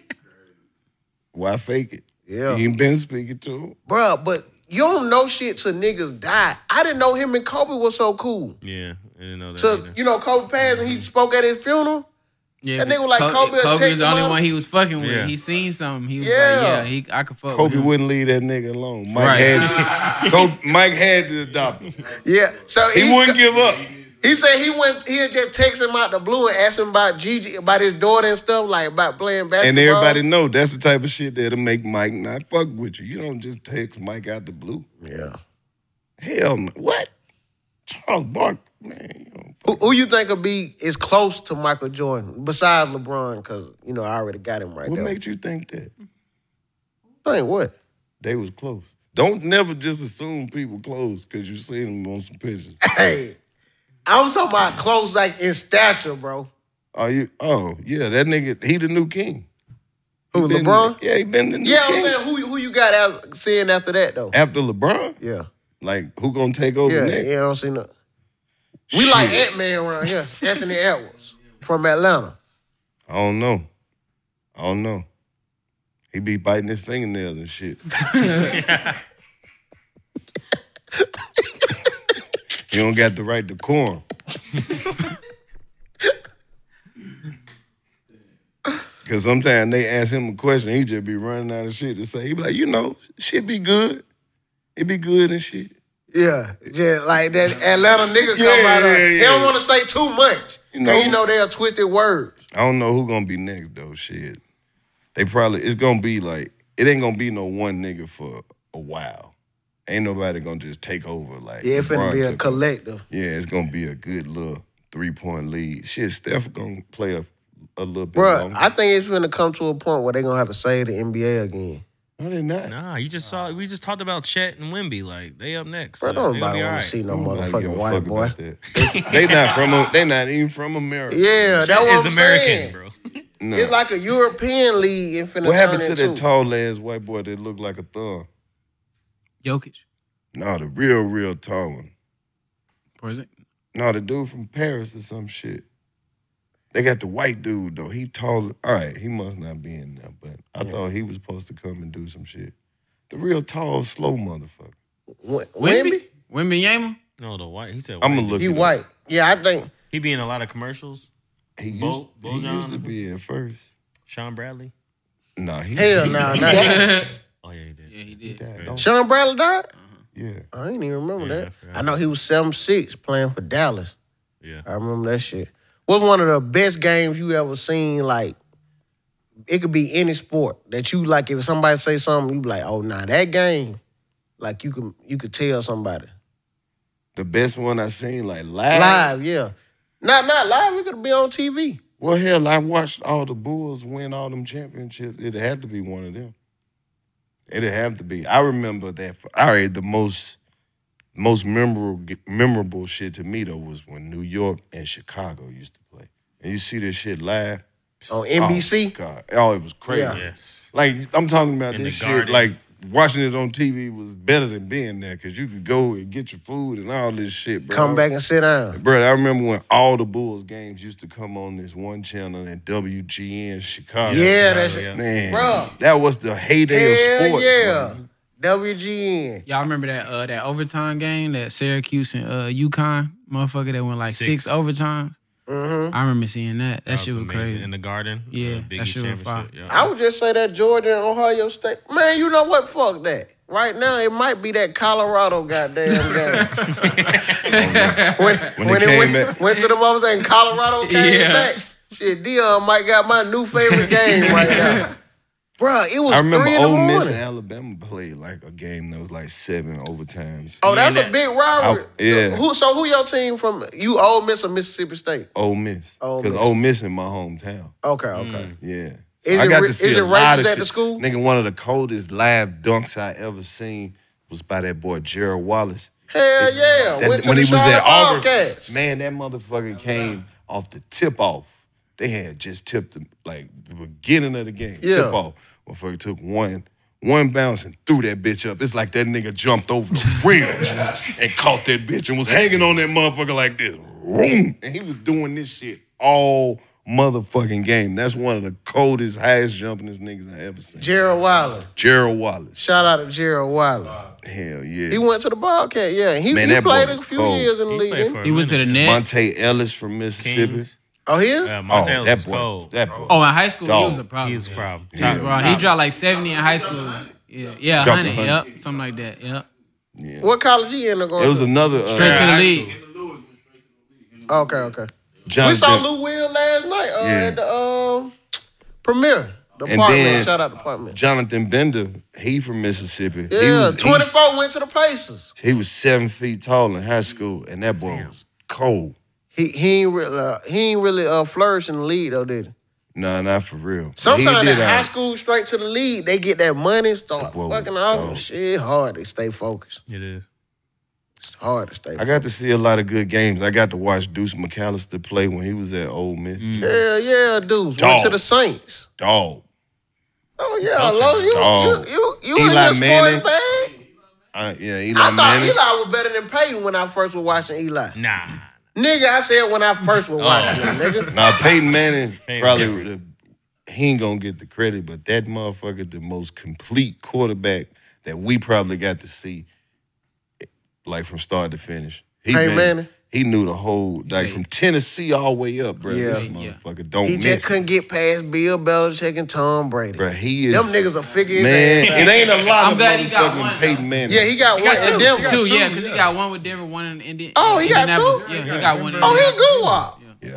Why fake it? Yeah. He ain't been speaking to him. Bruh, but you don't know shit till niggas die. I didn't know him and Kobe was so cool. Yeah, I didn't know that. Till, you know, Kobe passed and he spoke at his funeral. Yeah, That nigga was like Co- Kobe Kobe was the only one he was fucking with. Yeah. He seen something. He was Yeah. like, yeah, he, I could fuck Kobe with him. wouldn't leave that nigga alone. Mike Right. had Kobe, *laughs* Mike had to adopt him. Yeah. So He wouldn't give up. He said he went. He had just text him out the blue and asked him about Gigi, about his daughter and stuff, like about playing basketball. And everybody know that's the type of shit that'll make Mike not fuck with you. You don't just text Mike out the blue. Yeah. Hell no. What? Charles Bark, man. You Who, who you think would be is close to Michael Jordan besides LeBron? Because you know I already got him right What there. What makes you think that? Think what? They was close. Don't never just assume people close because you seen them on some pictures. *laughs* Hey, I'm talking about close, like in stature, bro. Are you? Oh yeah, that nigga. He the new king. Who Been- LeBron? Yeah, he been the new Yeah, I'm saying who who you got out seeing after that though? After LeBron, Yeah, like who gonna take over yeah, next? yeah. I don't see no. We like Ant Man around here, Anthony Edwards from Atlanta. I don't know. I don't know. He be biting his fingernails and shit. *laughs* he don't got the right decorum. *laughs* Cause sometimes they ask him a question, he just be running out of shit to say. He be like, you know, shit be good. It be good and shit. Yeah, just like that Atlanta nigga come Yeah, out of. yeah, They don't want to say too much. You know. you know they're twisted words. I don't know who gonna be next though. Shit, they probably it's gonna be like it ain't gonna be no one nigga for a while. Ain't nobody gonna just take over like. Yeah, it's LeBron be a collective. Yeah, it's gonna be a good little three point lead. Shit, Steph gonna play a, a little bit Bro. I think it's gonna come to a point where they're gonna have to save the NBA again. No, they not. Nah, you just saw. We just talked about Chet and Wemby. Like they up next. Bro, so they gonna nobody want all to see no Nobody give motherfucking white fuck boy. about that. *laughs* they not from. A, they not even from America. Yeah, that's Chet what is I'm American, saying. bro. *laughs* No. It's like a European league in finna what happened to that tall ass white boy that looked like a thumb? Jokic. No, the real, real tall one. Or is it? No, the dude from Paris or some shit. They got the white dude though. He tall. All right, he must not be in there, but I thought he was supposed to come and do some shit. The real tall, slow motherfucker. Wemby? Wemby? Wemby Yama? No, the white. He said white. I'm white. gonna look. He it up. white. Yeah, I think. He be in a lot of commercials. He used, Bo- he used to be at first. Shawn Bradley. Nah, he Hell he, no, he, nah, died. *laughs* Oh yeah, he did. Yeah, he He did. died. Don't- Shawn Bradley died. Uh-huh. yeah, I ain't even remember Yeah, that. forgot. I know he was seven six playing for Dallas. Yeah. I remember that shit. What's one of the best games you ever seen? Like, it could be any sport that you like. If somebody say something, you be like, "Oh, nah, that game." Like you can you could tell somebody The best one I seen like live. live. Yeah, not not live. We could be on TV. Well, hell, I watched all the Bulls win all them championships. It had to be one of them. It'd have to be. I remember that. For, all right, the most most memorable memorable shit to me though was when New York and Chicago used to play, and you see this shit live On Oh, NBC. God, oh, it was crazy. Yeah. Yes. Like I'm talking about In this shit. garden. Like watching it on TV was better than being there because you could go and get your food and all this shit, bro. Come back and sit down. Bro, I remember when all the Bulls games used to come on this one channel in WGN Chicago. Yeah, that's yeah. Man, Bruh. that was the heyday of sports. yeah. man. WGN. Y'all remember that uh that overtime game that Syracuse and uh UConn motherfucker that went like six, Six. overtimes? Mm-hmm. I remember seeing that. That, That shit was amazing. crazy. In the garden. Yeah, uh, that shit was fire. Yeah. I would just say that Georgia and Ohio State. Man, you know what? Fuck that. Right now, it might be that Colorado goddamn *laughs* game. when *laughs* When when, they it came went, back. went to the mother and Colorado came Yeah. back. Shit, Deion might got my new favorite game right now. *laughs* Bruh, it was I remember three in the Ole Miss morning. and Alabama played like a game that was like seven overtimes. Oh, that's Yeah, a big rivalry. I- yeah. Who? So who your team from? You Ole Miss or Mississippi State? Ole Miss. Ole Because Miss. Ole Miss in my hometown. Okay, okay. Mm. Yeah. Is I it got ra- to see is a it lot racist of at shit. the school? Nigga, one of the coldest live dunks I ever seen was by that boy Gerald Wallace. Hell yeah. That- Went to when the he was at Charlotte Auburn, man, that motherfucker came off the tip off. They had just tipped the like the beginning of the game. Yeah. Tip off. Motherfucker took one, one bounce and threw that bitch up. It's like that nigga jumped over the *laughs* rim and caught that bitch and was hanging on that motherfucker like this. And he was doing this shit all motherfucking game. That's one of the coldest, highest jumpingest niggas I ever seen. Gerald Wilder. Gerald Wallace. Shout out to Gerald Wilder. Hell yeah. He went to the Bobcat, yeah. He, Man, he played a few cold. years in the He league. played didn't for he? He went to the net. Monta Ellis from Mississippi. Kings. Oh, here? Yeah, Oh, Montana that was boy. cold. That boy. Oh, in high school, he was a problem. He was a problem. Yeah. Top- Bro, he dropped like 70 in high school. Yeah, yeah, Dropped 100, 100. yep, something like that. Yep. Yeah. What college he ended up going It was to? another uh, Straight to the high league. okay, okay. We saw Lou Will last night uh, Yeah. at the um, premiere. The And apartment. then- Shout out the apartment. Jonathan Bender, he from Mississippi. he Yeah, was 24 went to the Pacers. He, he was seven feet tall in high school, and that boy was cold. He he ain't really uh, he ain't really uh, flourish in the league though, did he? Nah, not for real. Sometimes he that high uh, school straight to the league, they get that money, start boy was fucking off. dog. Shit, hard to stay focused. It is. It's hard to stay. I got to see a lot of good games. I got to watch Deuce McAllister play when he was at Ole Miss. Hell yeah, dudes. Went Dog. to the Saints. Dog. Oh yeah, Culture, Los, you, dog. you you you Eli in your Manning. sports bag. I, yeah, Eli I thought Manning. Eli was better than Peyton when I first was watching Eli. Nah. Nigga, I said when I first was oh. watching him, nigga. *laughs* Now Peyton Manning *laughs* Peyton probably the, he ain't gonna get the credit, but that motherfucker the most complete quarterback that we probably got to see, like from start to finish. He Peyton Manning? He knew the whole like Yeah. from Tennessee all the way up, bro. Yeah. This Yeah. motherfucker don't He miss. just couldn't get past Bill Belichick and Tom Brady. Bro, he is Them niggas will figure his man. It ain't a lot I'm of glad he got one, motherfucking Peyton though. Manning. Yeah, he got He one got in two, Denver. two, too, yeah, because he got one with Denver, one in Indi- Oh, he got Indianapolis. two? Yeah, he got one in Oh, he Indianapolis. good wop. yeah.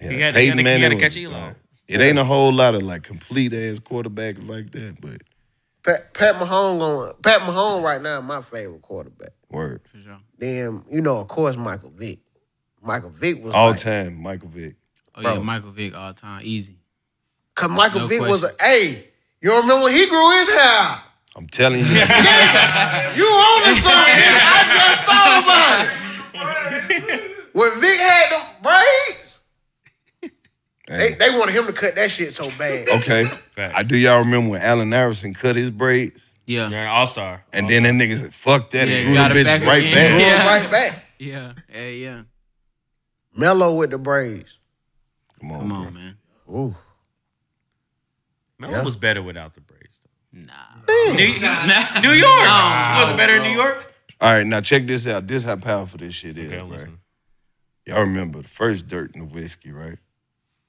yeah. He gotta- Peyton he gotta- he gotta catch was, Eli. It ain't a whole lot of like complete ass quarterbacks like that, but Pat, Pat Mahomes going. Pat Mahomes right now my favorite quarterback. Word. For sure. Then you know, of course, Michael Vick. Michael Vick was All like, time, Michael Vick. Oh, Bro. yeah, Michael Vick all time. Easy. Cause Michael No Vick was a question. hey. You remember when he grew his hair? I'm telling you. *laughs* You on to something? nigga. I just thought about it. When Vick had them braids, they, they wanted him to cut that shit so bad. okay. Facts. I do y'all remember when Allen Iverson cut his braids? Yeah. You're an all star. And then that nigga said, fuck that Yeah, and you grew the bitch back right again. back. Grew 'em Yeah. right back. Yeah. Yeah, yeah. Melo with the braids. Come on, Come bro. on, man. Ooh. Melo Yeah. was better without the braids. Nah. New, New York. No. He wasn't better in New York. All right, now check this out. This is how powerful this shit is, Okay, right? Y'all remember the first Dirk Nowitzki, right?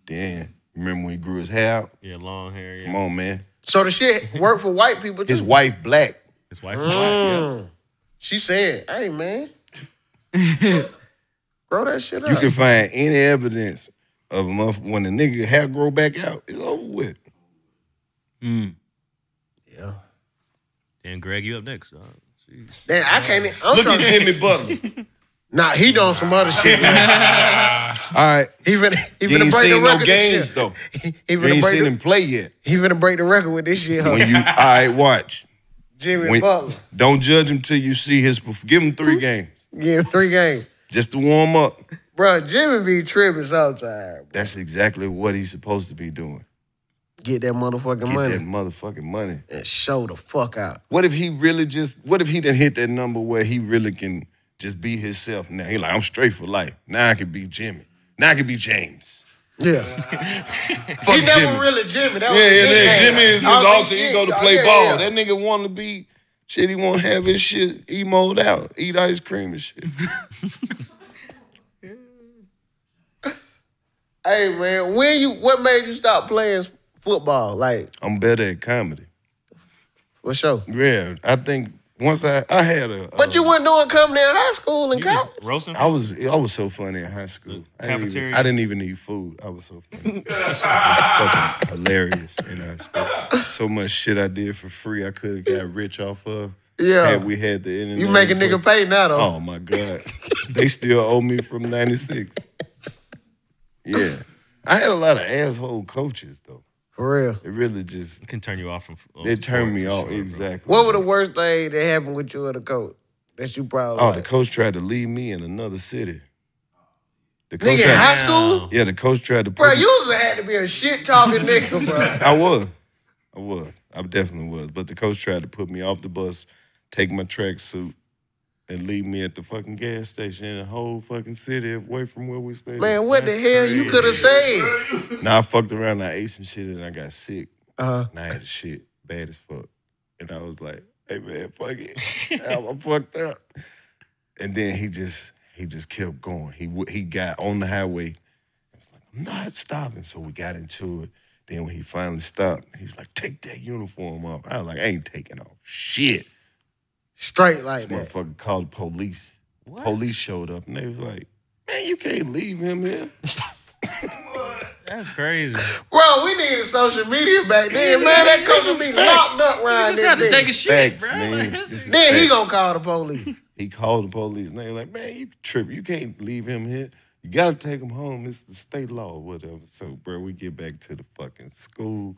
Then, remember when he grew his hair out? Yeah, long hair. Yeah. Come on, man. So the shit worked for white people too. His wife black. His wife was black. Yeah. Mm. She said, "Hey man, *laughs* grow that shit up." You can find any evidence of a month when the nigga hair grow back out, it's over with. Mm. yeah. Then Greg, you up next. Dog. Damn, I can't. I'm Look at to- Jimmy Butler. *laughs* Nah, he doing some other shit. Man. *laughs* All right. He finna, he You ain't break seen no record. this games, though. *laughs* He, he You finna ain't seen the, him play yet. he finna break the record with this shit. Huh? When you, *laughs* all right, watch. Jimmy When- Butler. Don't judge him till you see his. Give him three games Yeah, three games. just to warm up. Bro, Jimmy be tripping sometimes. bro. That's exactly what he's supposed to be doing. Get that motherfucking Get money Get that motherfucking money. and show the fuck out. What if he really just? What if he didn't hit that number where he really can just be himself? Now he like I'm straight for life. Now I can be Jimmy. Now I can be James. Yeah. *laughs* Fuck he never Jimmy. really Jimmy. That was Yeah, his yeah, yeah. Jimmy is his I alter ego to yeah, play yeah, ball. yeah. That nigga want to be shit. He want to have his shit emoed out, eat ice cream and shit. *laughs* Hey man, when you what made you stop playing football? Like I'm better at comedy. for sure. Yeah, I think once I I had a. But you uh, wasn't doing comedy in high school and You college. roasting? I was I was so funny in high school. I didn't, even, Cafeteria? I didn't even eat food. I was so funny. *laughs* I was fucking hilarious in high school. So much shit I did for free. I could have got rich off of. Yeah. Had we had the internet. You make a nigga pay now though. Oh my god, they still owe me from '96. *laughs* Yeah, I had a lot of asshole coaches though. For real. It really just It can turn you off from. they uh, turned me off sure, bro. exactly. What were the worst thing that happened with you or the coach? That you probably Oh, like? the coach tried to leave me in another city. The coach nigga in tried- high school? Yeah, the coach tried to Bro, you was had to be a shit talking *laughs* nigga, bro. I was. I was. I definitely was. But the coach tried to put me off the bus, take my tracksuit, and leave me at the fucking gas station in the whole fucking city away from where we stayed. Man, what the hell you could have said? Now I fucked around, I ate some shit, and I got sick. Uh-huh. And I had shit bad as fuck. And I was like, hey man, fuck it. *laughs* I'm fucked up. And then he just he just kept going. He he got on the highway. I was like, I'm not stopping. So we got into it. Then when he finally stopped, he was like, take that uniform off. I was like, I ain't taking off shit. Straight like This that. motherfucker called the police. Police showed up and they was like, man, you can't leave him here. *laughs* That's crazy. Bro, we needed social media back then, man. That coach would be locked up You around just had to take a bitch. shit, Facts, bro. man. Like, This is Then he facts. gonna call the police. *laughs* He called the police and they were like, man, you trip. You can't leave him here. You gotta take him home. It's the state law or whatever. So, bro, we get back to the fucking school.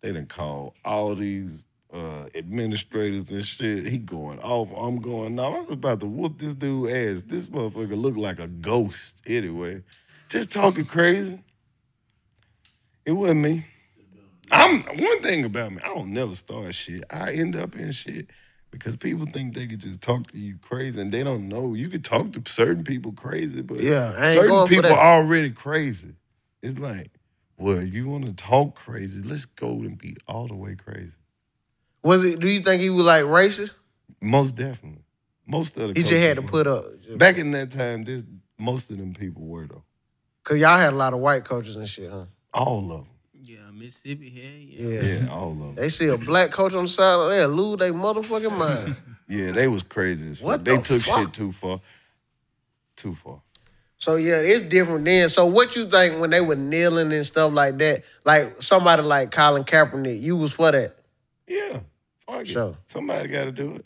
They done call all these uh, administrators and shit. He going off. I'm going off. I was about to whoop this dude ass. This motherfucker looked like a ghost anyway. Just talking crazy. It wasn't me. I'm one thing about me, I don't never start shit. I end up in shit because people think they could just talk to you crazy and they don't know. You could talk to certain people crazy, but Yeah, certain people are already crazy. It's like, well, you want to talk crazy, let's go and be all the way crazy. Was it? Do you think he was like racist? Most definitely. Most of the He just had to coaches put up. back in that time, this most of them people were though. Cause y'all had a lot of white coaches and shit, huh? All of them. Yeah, Mississippi, yeah, yeah. Yeah. Yeah, all of them. They see a black coach on the side, they lose their motherfucking mind. *laughs* Yeah, they was crazy as fuck. What they the took fuck? shit too far. Too far. So yeah, it's different then. So what you think when they were kneeling and stuff like that? Like somebody like Colin Kaepernick, you was for that. Yeah. Fuck it. Sure. Somebody gotta do it.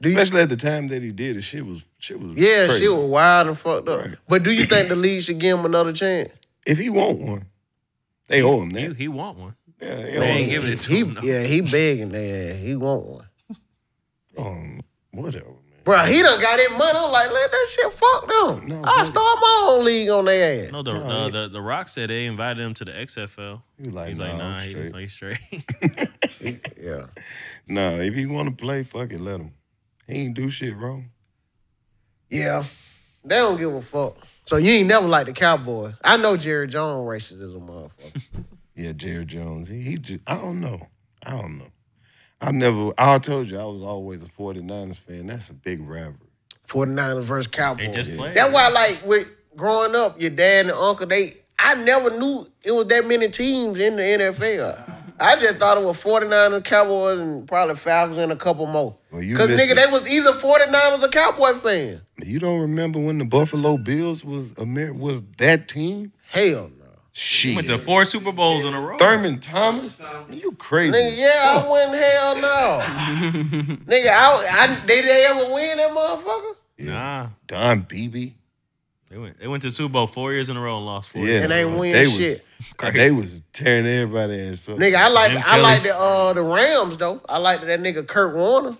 Do you- Especially at the time that he did it, shit was shit was Yeah, crazy. shit was wild and fucked up. Right. But do you think the league should give him another chance? If he want one, they owe him He, that. he want one. Yeah, they They ain't giving it to he, him. though. Yeah, he begging that. He want one. Um, whatever, man. Bro, he done got his money. I'm like, let that shit fuck them. No, I fuck start my own league on their ass. No, the, uh, the the Rock said they invited him to the XFL. He was like, He's nah, like, nah, I'm he straight. was like straight. Yeah. Nah, if he want to play, fuck it, let him. He ain't do shit wrong. Yeah. They don't give a fuck. So you ain't never like the Cowboys. I know Jerry Jones racist as a motherfucker. *laughs* Yeah, Jared Jones. He, he just, I don't know. I don't know. I never, I told you I was always a 49ers fan. That's a big rivalry. 49ers versus Cowboys. They just played. That's why, like, with growing up, your dad and uncle, they I never knew it was that many teams in the NFL. I just thought it was 49ers, Cowboys, and probably Falcons and a couple more. Because, missing- nigga, they was either 49ers or Cowboy fan. You don't remember when the Buffalo Bills was Amer- was that team? Hell no. Shit. Went to four Super Bowls in a row. Thurman Thomas? You crazy. Nigga, yeah, I wouldn't hell no. *laughs* nigga, I, I did they ever win that motherfucker? Nah, Don Beebe. they went. They went to Super Bowl four years in a row and lost four. Yeah. And they win they shit. Was, they was tearing everybody ass up. Nigga, I like Jim I Kelly. like the uh the Rams though. I like that nigga Kurt Warner.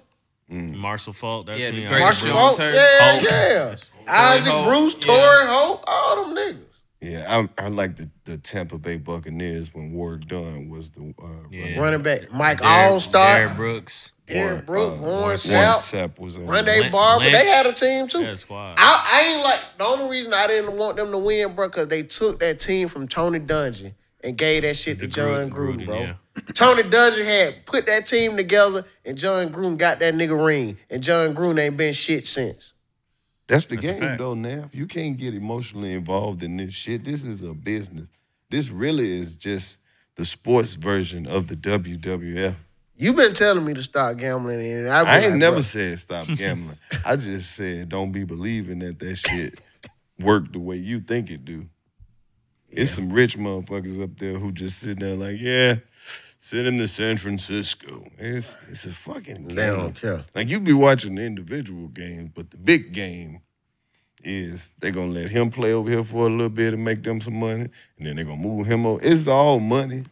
Marshall Faulk. That Yeah, the team. Marshall Jones Faulk. Hurt. Yeah, Holt. yeah. Isaac Holt, Bruce, yeah. Torry Holt, all them niggas. Yeah, I, I like the, the Tampa Bay Buccaneers when Warrick Dunn was the uh, Yeah. Running back. Mike Derrick- Alstott, Derrick Brooks. Derrick Brooks, uh, Warren Warren Sapp, Sapp was on Rondé Lynch- Barber. They had a team too. Yeah, squad. I, I ain't like the only reason I didn't want them to win, bro, because they took that team from Tony Dungy and gave that shit to Jon Gruden, Gruden, bro. yeah. Tony Dungy had put that team together, and Jon Gruden got that nigga ring, and Jon Gruden ain't been shit since. That's the That's game, though. Now, you can't get emotionally involved in this shit. This is a business. This really is just the sports version of the WWF. You've been telling me to stop gambling, and I, I ain't never said stop *laughs* gambling. I just said don't be believing that that shit work the way you think it do. It's some rich motherfuckers up there who just sit there like, yeah, send him to San Francisco. It's it's a fucking game. They don't care. Like you be watching the individual games, but the big game is they gonna let him play over here for a little bit and make them some money, and then they gonna move him over. It's all money.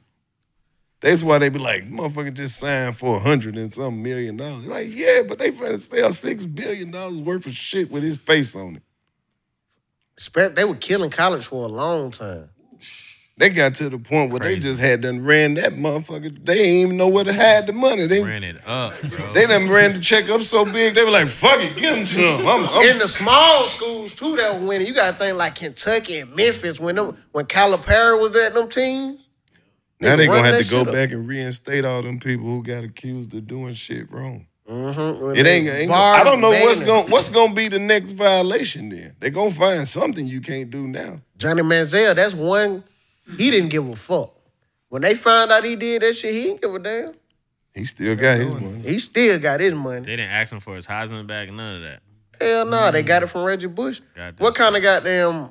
That's why they be like, motherfucker just signed for a hundred and some million dollars. Like, yeah, but they finna sell six billion dollars worth of shit with his face on it. They were killing college for a long time. They got to the point where they just had done ran that motherfucker. They ain't even know where to hide the money. They Ran it up, bro. they done ran the check up so big. They were like, fuck it, give them some. I'm, I'm In the small schools too, that were winning. You got to think like Kentucky and Memphis when them when Calipari was at them teams. Now they run gonna have to go shit up. back and reinstate all them people who got accused of doing shit wrong. Mm-hmm. It ain't. ain't I don't know what's going what's gonna be the next violation. Then they gonna find something you can't do now. Johnny Manziel. That's one. He didn't give a fuck. When they found out he did that shit, he didn't give a damn. He still got his money. He still got his money. They didn't ask him for his Heisman back, none of that. Hell no, they got it from Reggie Bush. Goddamn. What kind of goddamn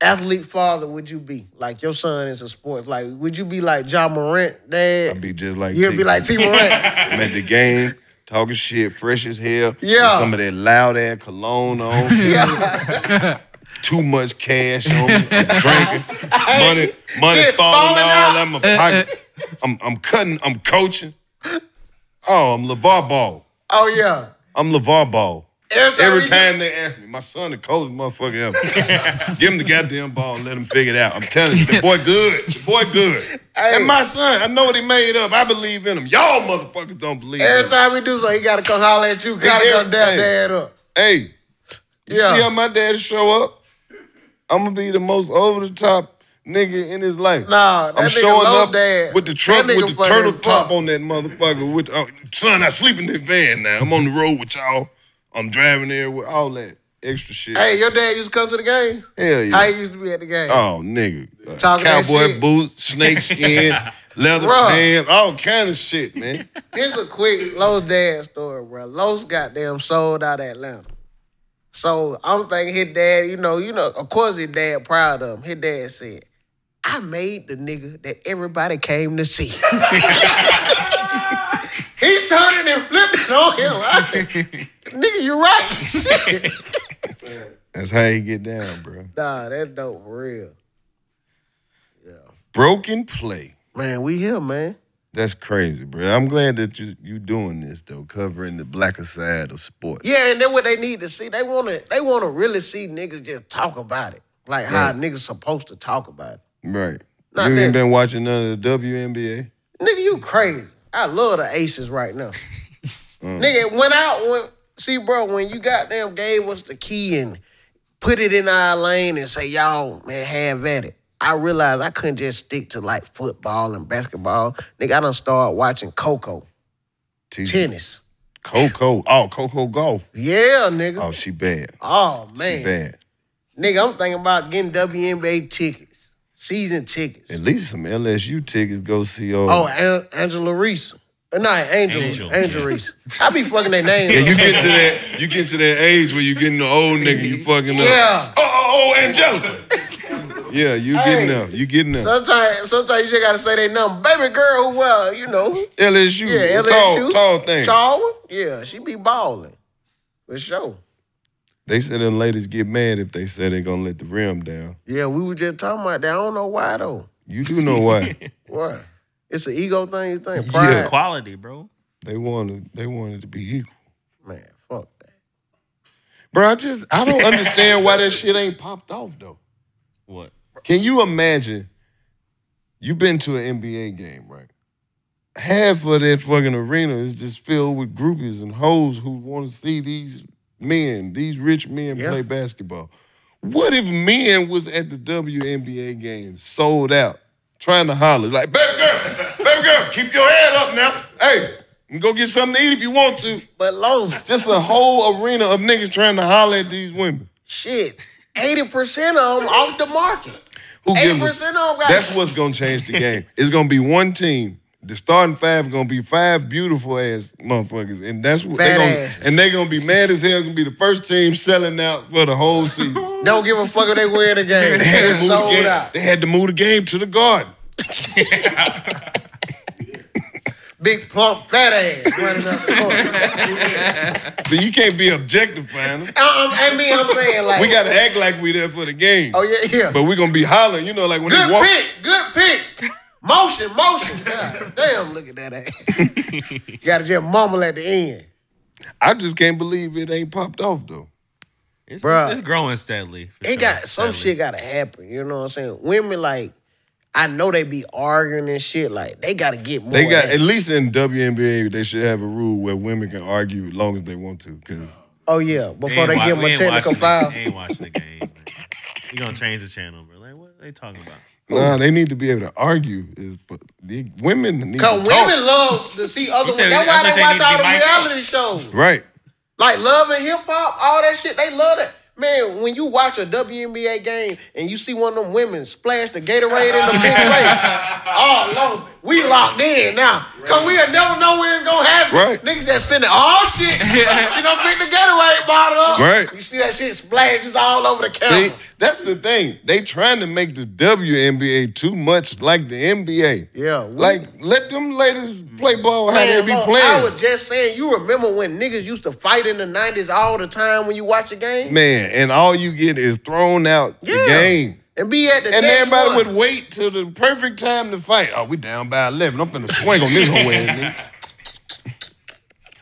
athlete father would you be? Like your son is a sports. Like would you be like John Morant, dad? I'd be just like You'd T. be like T Morant. *laughs* I'm at the game talking shit, fresh as hell. Yeah. with some of that loud ass cologne on. *laughs* yeah. *laughs* Too much cash on me. I'm drinking. Money, money Shit falling falling all out my pocket. I'm, I'm cutting. I'm coaching. Oh, I'm LeVar Ball. Oh yeah. I'm LeVar Ball. Every time, Every time they ask me, my son the coldest motherfucker ever. *laughs* Give him the goddamn ball and let him figure it out. I'm telling you, the boy good. The boy good. Hey. And my son, I know what he made up. I believe in him. Y'all motherfuckers don't believe in Every him. time we do so, he gotta come holler at you. Gotta Hey, come hey. dad up. Hey, you Yeah. see how my dad show up? I'm gonna be the most over the top nigga in his life. Nah, that I'm nigga showing up dad. with the truck with the turtle top fuck. on that motherfucker. With oh, son, I sleep in the van now. I'm on the road with y'all. I'm driving there with all that extra shit. Hey, your dad used to come to the game? Hell yeah. How he used to be at the game? Oh, nigga. Uh, Talking cowboy boots, snake skin, *laughs* leather pants, all kind of shit, man. Here's a quick Los dad story, bro. Los goddamn sold out Atlanta. So I'm thinking his dad, you know, you know, of course his dad proud of him. His dad said, I made the nigga that everybody came to see. *laughs* he turned and flipped it on him. I said, nigga, you right. Shit. *laughs* That's how you get down, bro. nah, that's dope for real. Yeah. Broken play. Man, we here, man. That's crazy, bro. I'm glad that you you doing this though, covering the blacker side of sports. Yeah, and then what they need to see, they wanna they wanna really see niggas just talk about it. Like how Right. niggas supposed to talk about it. Right. Not you ain't that- been watching none of the WNBA. Nigga, you crazy. I love the aces right now. *laughs* Mm. Nigga, went out when see, bro, when you goddamn gave us the key and put it in our lane and say, y'all, man, have at it. I realized I couldn't just stick to like football and basketball. Nigga, I done started watching Coco, T- tennis. Coco. Oh, Coco Gauff. Yeah, nigga. Oh, she bad. Oh, man, She man. bad. Nigga, I'm thinking about getting WNBA tickets, season tickets. At least some LSU tickets. Go see old. Oh, An- Angela Reese. Uh, No, Angel, Angel. Angel, Reese. I be fucking their names. *laughs* Yeah, you get to that. You get to that age where you getting the old nigga. You fucking up. Yeah. Oh, oh, oh, Angelica. Yeah, you Hey. getting there. You getting there. Sometimes, sometimes you just gotta say their number. Baby girl, who well, you know, LSU. yeah, LSU, tall tall thing. tall one. Yeah, she be balling for sure. They said them ladies get mad if they say they're gonna let the rim down. Yeah, we were just talking about that. I don't know why though. You do know why. *laughs* What? It's an ego thing. You think Yeah. pride? Quality, bro. they wanted they wanted to be equal. Man, fuck that. Bro, I just I don't *laughs* understand why that shit ain't popped off though. What? Can you imagine? You've been to an NBA game, right? Half of that fucking arena is just filled with groupies and hoes who want to see these men, these rich men Yeah. play basketball. What if men was at the WNBA game, sold out, trying to holler like, "Baby girl, baby girl, keep your head up now. Hey, you go get something to eat if you want to." But Lowe's, Just a whole arena of niggas trying to holler at these women. shit, eighty percent of them off the market. Who gives a- percent of them got. That's what's gonna change the game. It's gonna be one team. The starting five gonna be five beautiful ass motherfuckers, and that's what they Fat gonna asses. and they gonna be mad as hell. Gonna be the first team selling out for the whole season. *laughs* don't give a fuck if they win the game. They had, It's to move the game, out. they had to move the game to the garden. *laughs* Big plump fat ass *laughs* running up the court. So you can't be objectifying them. Um, I mean, I'm saying like We gotta act like we there for the game, Oh yeah, yeah. but we gonna be hollering. You know, like when Good they walk. pick, good pick. Motion, motion. God damn, look at that ass. you *laughs* gotta just mumble at the end. I just can't believe it ain't popped off though. It's, Bruh. it's, it's growing steadily. It sure, got some steadily. shit gotta happen. You know what I'm saying? Women like, I know they be arguing and shit. Like they gotta get more. They got at least in WNBA they should have a rule where women can argue as long as they want to, because. Oh yeah, before they ain't give them a technical watching the- foul. Ain't watching the game. man. You gonna change the channel, bro? Like what are they talking about? Nah, they need to be able to argue. Is for the women need Cause to talk. women love to see other said- women. That's why that's they watch all the he need to be mic'd reality shows. right. Like love and hip hop, all that shit. They love that. Man, when you watch a WNBA game and you see one of them women splash the Gatorade in the *laughs* big face, oh Lord, we locked in now. Cause we'll never know when it's gonna happen. Right. Niggas just sending, all shit, *laughs* she done pick the Gatorade bottle up. Right. You see that shit splashes all over the camera. See, that's the thing. They trying to make the WNBA too much like the NBA. Yeah, we- Like let them ladies play ball how Man, they be playing. I was just saying, you remember when niggas used to fight in the 90s all the time when you watch a game? Man, and all you get is thrown out the game. And be at the And everybody one. would wait till the perfect time to fight. Oh, we down by 11. I'm finna swing on this whole ass.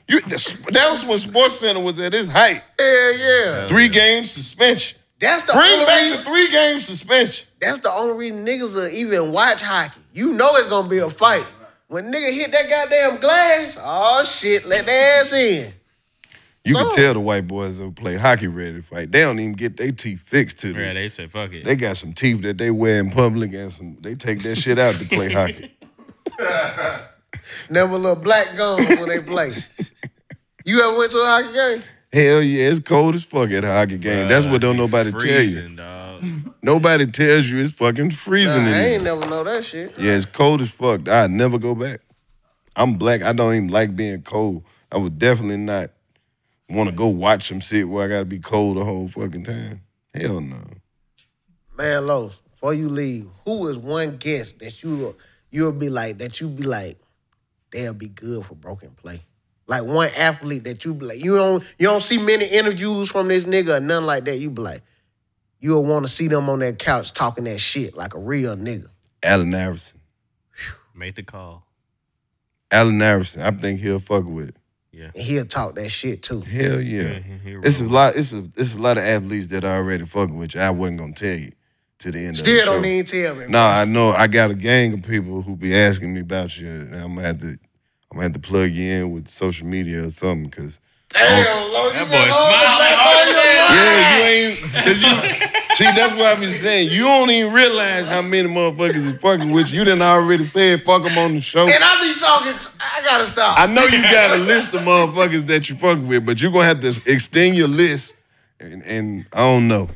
You, that was when Sports Center was at its height. Yeah, yeah. Three games suspension. That's the Bring only back reason, the three game suspension. That's the only reason niggas will even watch hockey. You know it's gonna be a fight. When nigga hit that goddamn glass, oh shit, let their ass in. You can tell the white boys that play hockey ready to fight. They don't even get their teeth fixed to Yeah, them. they say fuck it. They got some teeth that they wear in public and some they take that shit out to play hockey. *laughs* Never a little black gum when they play. You ever went to a hockey game? Hell yeah, it's cold as fuck at a hockey game. That's what don't Bruh, nobody tell you. dog. Nobody tells you it's fucking freezing Nah, I ain't never know that shit. Yeah, it's cold as fuck. I'd never go back. I'm black. I don't even like being cold. I would definitely not want to go watch some shit where I gotta be cold the whole fucking time. Hell no. Man, Los, before you leave, who is one guest that you you'll be like that you be like they'll be good for broken play? Like one athlete that you be like you don't you don't see many interviews from this nigga or nothing like that. You be like you'll want to see them on that couch talking that shit like a real nigga. Allen Iverson. Make the call. Allen Iverson. I think he'll fuck with it. Yeah. And he'll talk that shit too. Hell yeah. Yeah, he- he It's a lot. It's a it's a lot of athletes that I already fucking with. You. I wasn't gonna tell you to the end Still of the don't show. even tell me. No, I know. I got a gang of people who be asking me about you, and I'm gonna have to I'm gonna have to plug you in with social media or something because Damn, oh, Lo, That you boy got all the smiling hard on your as mind. yeah, you ain't cause you see that's what I be saying. You don't even realize how many motherfuckers is fucking with you. You done already said fuck them on the show. And I be talking. I gotta stop. I know you got a list of motherfuckers that you fuck with, but you gonna have to extend your list. And, and I don't know.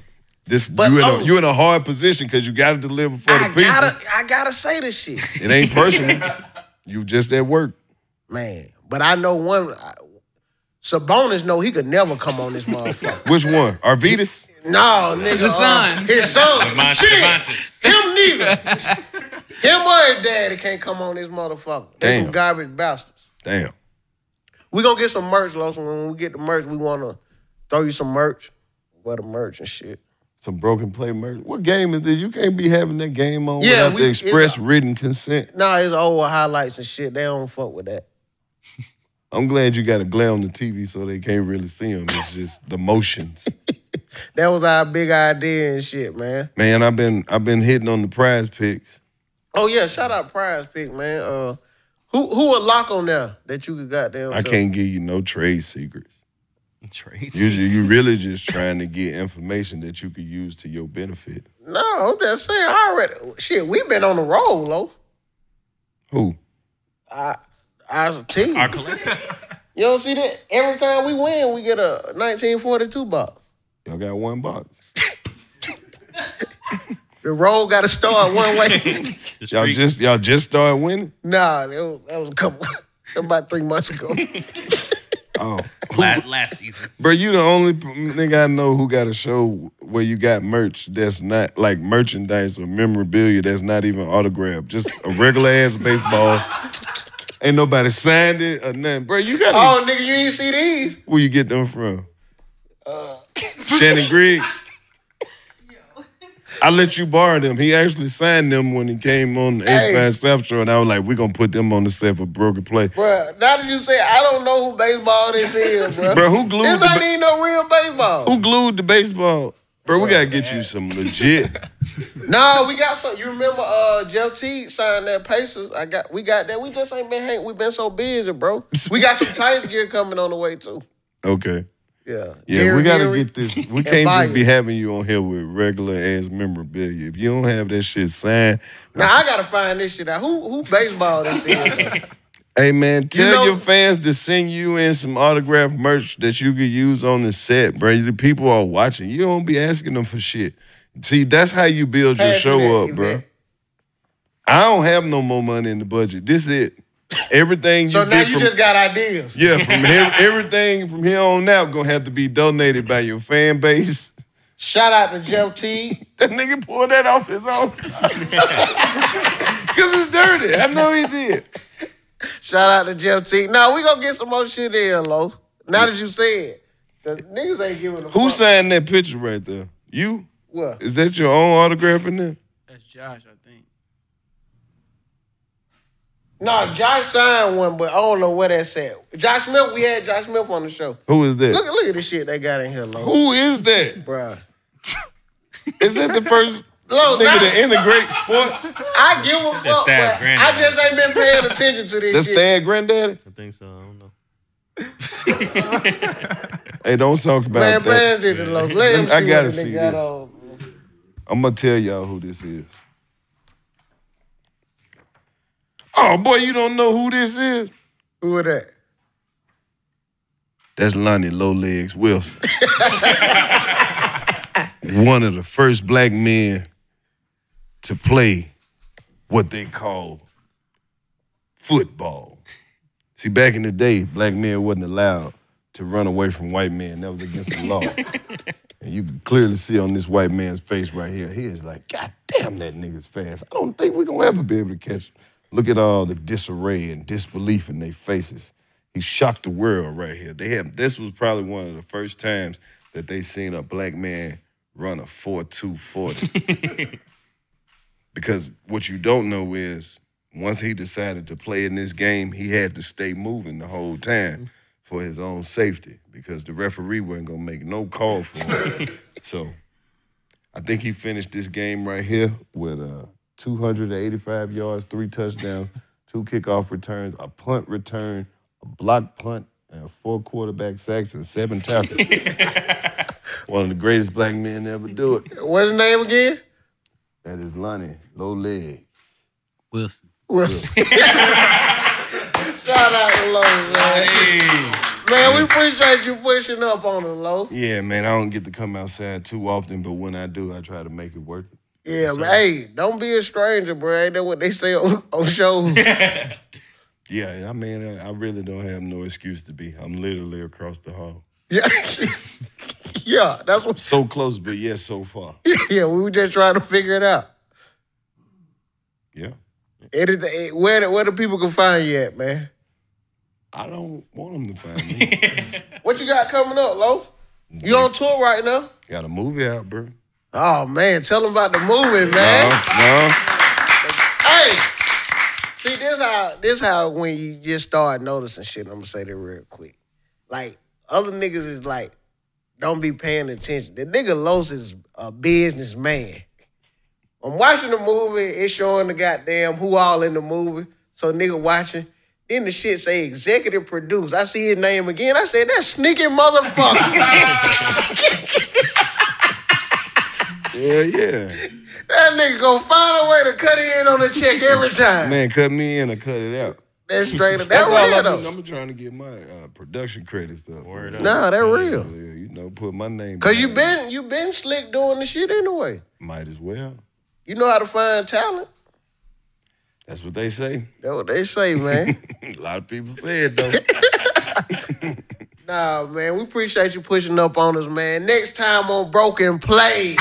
This But, you in oh. a you in a hard position because you got to deliver for the people. gotta, I gotta say this shit, It ain't personal. you just at work. man. But I know one. I- Sabonis know he could never come on this motherfucker. *laughs* Which one? Arvydas? No, nigga. His uh, son. his son. Devont- Shit. Devontae. Him neither. Him or his daddy can't come on this motherfucker. They Damn. some garbage bastards. Damn. We gonna get some merch, Lawson. When we get the merch, we wanna throw you some merch. Wear the merch and shit. Some broken play merch. What game is this? You can't be having that game on Yeah, without we- the express a- written consent. Nah, it's old highlights and shit. They don't fuck with that. I'm glad you got a glare on the TV so they can't really see them. It's just the motions. *laughs* That was our big idea and shit, man. Man, I've been I've been hitting on the prize picks. Oh yeah, shout out Prize Pick, man. Uh, who who a lock on there that you could goddamn? I tell? can't give you no trade secrets. Trades. You you really just *laughs* trying to get information that you could use to your benefit. No, I'm just saying. I already shit. we've been on the roll, though. Who? As a team, Our collective. *laughs* you don't see that. Every time we win, we get a 1942 box. Y'all got one box. The roll got to start one way. *laughs* Y'all just y'all just started winning. nah, that was, that was a couple *laughs* about three months ago. Oh, last, last season. bro, you the only p- nigga I know who got a show where you got merch that's not like merchandise or memorabilia that's not even autographed, just a regular ass baseball. Ain't nobody signed it or nothing, bro. You got oh, nigga, you ain't see these? where you get them from? Uh. Shannon Griggs. *laughs* I let you borrow them. He actually signed them when he came on the Hey. 85 South Show, and I was like, we're gonna put them on the set for broken play. Bruh, now that you say, I don't know who baseball this is, bruh. Bro, who glued This the ain't even no real baseball. Who glued the baseball? Bro, we gotta get you some legit. *laughs* No, we got some. You remember uh Jeff T signed that Pacers? I got we got that. We just ain't been hang. We been so busy, bro. We got some *laughs* Titans gear coming on the way too. Okay. Yeah. Yeah, Gary we gotta Gary. get this. We can't just be having you on here with regular ass memorabilia. If you don't have that shit signed, Now I gotta find this shit out. Who who baseball this is? *laughs* hey man, tell know- your fans to send you in some autographed merch that you could use on the set, bro. The people are watching. You don't be asking them for shit. See, that's how you build your show up, bro. I don't have no more money in the budget. This is it. Everything you So now get you from just got ideas. yeah, from *laughs* here, everything from here on out gonna have to be donated by your fan base. Shout out to Jeff T. *laughs* That nigga pulled that off his own *laughs* Cause it's dirty. I know he did. Shout out to Jeff T. Now we gonna get some more shit in, Lo. Now that you said, it. The niggas ain't giving a Who fuck. signed that picture right there? You? What? Is that your own autograph in there? That's Josh, I think. No, Josh signed one, but I don't know where that's at. Josh Smith, we had Josh Smith on the show. Who is that? Look, look at this shit they got in here, Lo. Who is that? Bruh. Is that the first Lo, nigga now- to integrate sports? I give a fuck, Stan's but granddaddy. I just ain't been paying attention to this That's shit. Stan Granddaddy? I think so. I don't know. *laughs* Hey, don't talk about Man, that. Brand's did it, Lo. Let him see I gotta what the see nigga got this. on. I'm gonna tell y'all who this is. Oh boy, you don't know who this is? Who are that? That's Lonnie Low Legs Wilson. *laughs* One of the first black men to play what they call football. See, back in the day, black men wasn't allowed to run away from white men. That was against the law. and you can clearly see on this white man's face right here, he is like, God damn, that nigga's fast. I don't think we're gonna ever be able to catch him. Look at all the disarray and disbelief in their faces. He shocked the world right here. They have this was probably one of the first times that they seen a black man run a 4-2-40. *laughs* because what you don't know is once he decided to play in this game, he had to stay moving the whole time for his own safety because the referee wasn't gonna make no call for him. *laughs* so I think he finished this game right here with uh, 285 yards, three touchdowns, two kickoff returns, a punt return, a block punt, and four quarterback sacks and seven tackles. *laughs* One of the greatest black men to ever do it. What's his name again? That is Lonnie, low leg. Wilson. Wilson. *laughs* Shout out to Lo, man. Man, we appreciate you pushing up on the Low. Yeah, man, I don't get to come outside too often, but when I do, I try to make it worth it. Yeah, but hey, don't be a stranger, bro. Ain't that what they say on, on shows? Yeah, *laughs* Yeah, I mean, I I really don't have no excuse to be. I'm literally across the hall. Yeah. *laughs* *laughs* yeah, that's what So close, but yet so far. *laughs* yeah, we were just trying to figure it out. Yeah. Anything eh, where the, where the people can find you at, man? I don't want them to find me. *laughs* What you got coming up, Loaf? You on tour right now? Got a movie out, bro. Oh man, tell them about the movie, man. No, Hey, see this how this how when you just start noticing shit. I'm gonna say that real quick. Like other niggas is like, don't be paying attention. The nigga Los is a businessman. I'm watching the movie. It's showing the goddamn who all in the movie. So nigga watching. Then the shit say executive produced. I see his name again. I said that sneaky motherfucker. *laughs* Yeah, yeah. that nigga gonna find a way to cut in on the check every time. Man, cut me in or cut it out. That's straight up. That's That's all real I'm, though. I'm trying to get my uh, production credits up. Word bro. up. Nah, that real. Yeah, you know, put my name. Cause you been you been slick doing the shit anyway. Might as well. You know how to find talent. That's what they say. That's what they say, man. *laughs* A lot of people say it though. *laughs* nah, man, we appreciate you pushing up on us, man. Next time on Broken Play.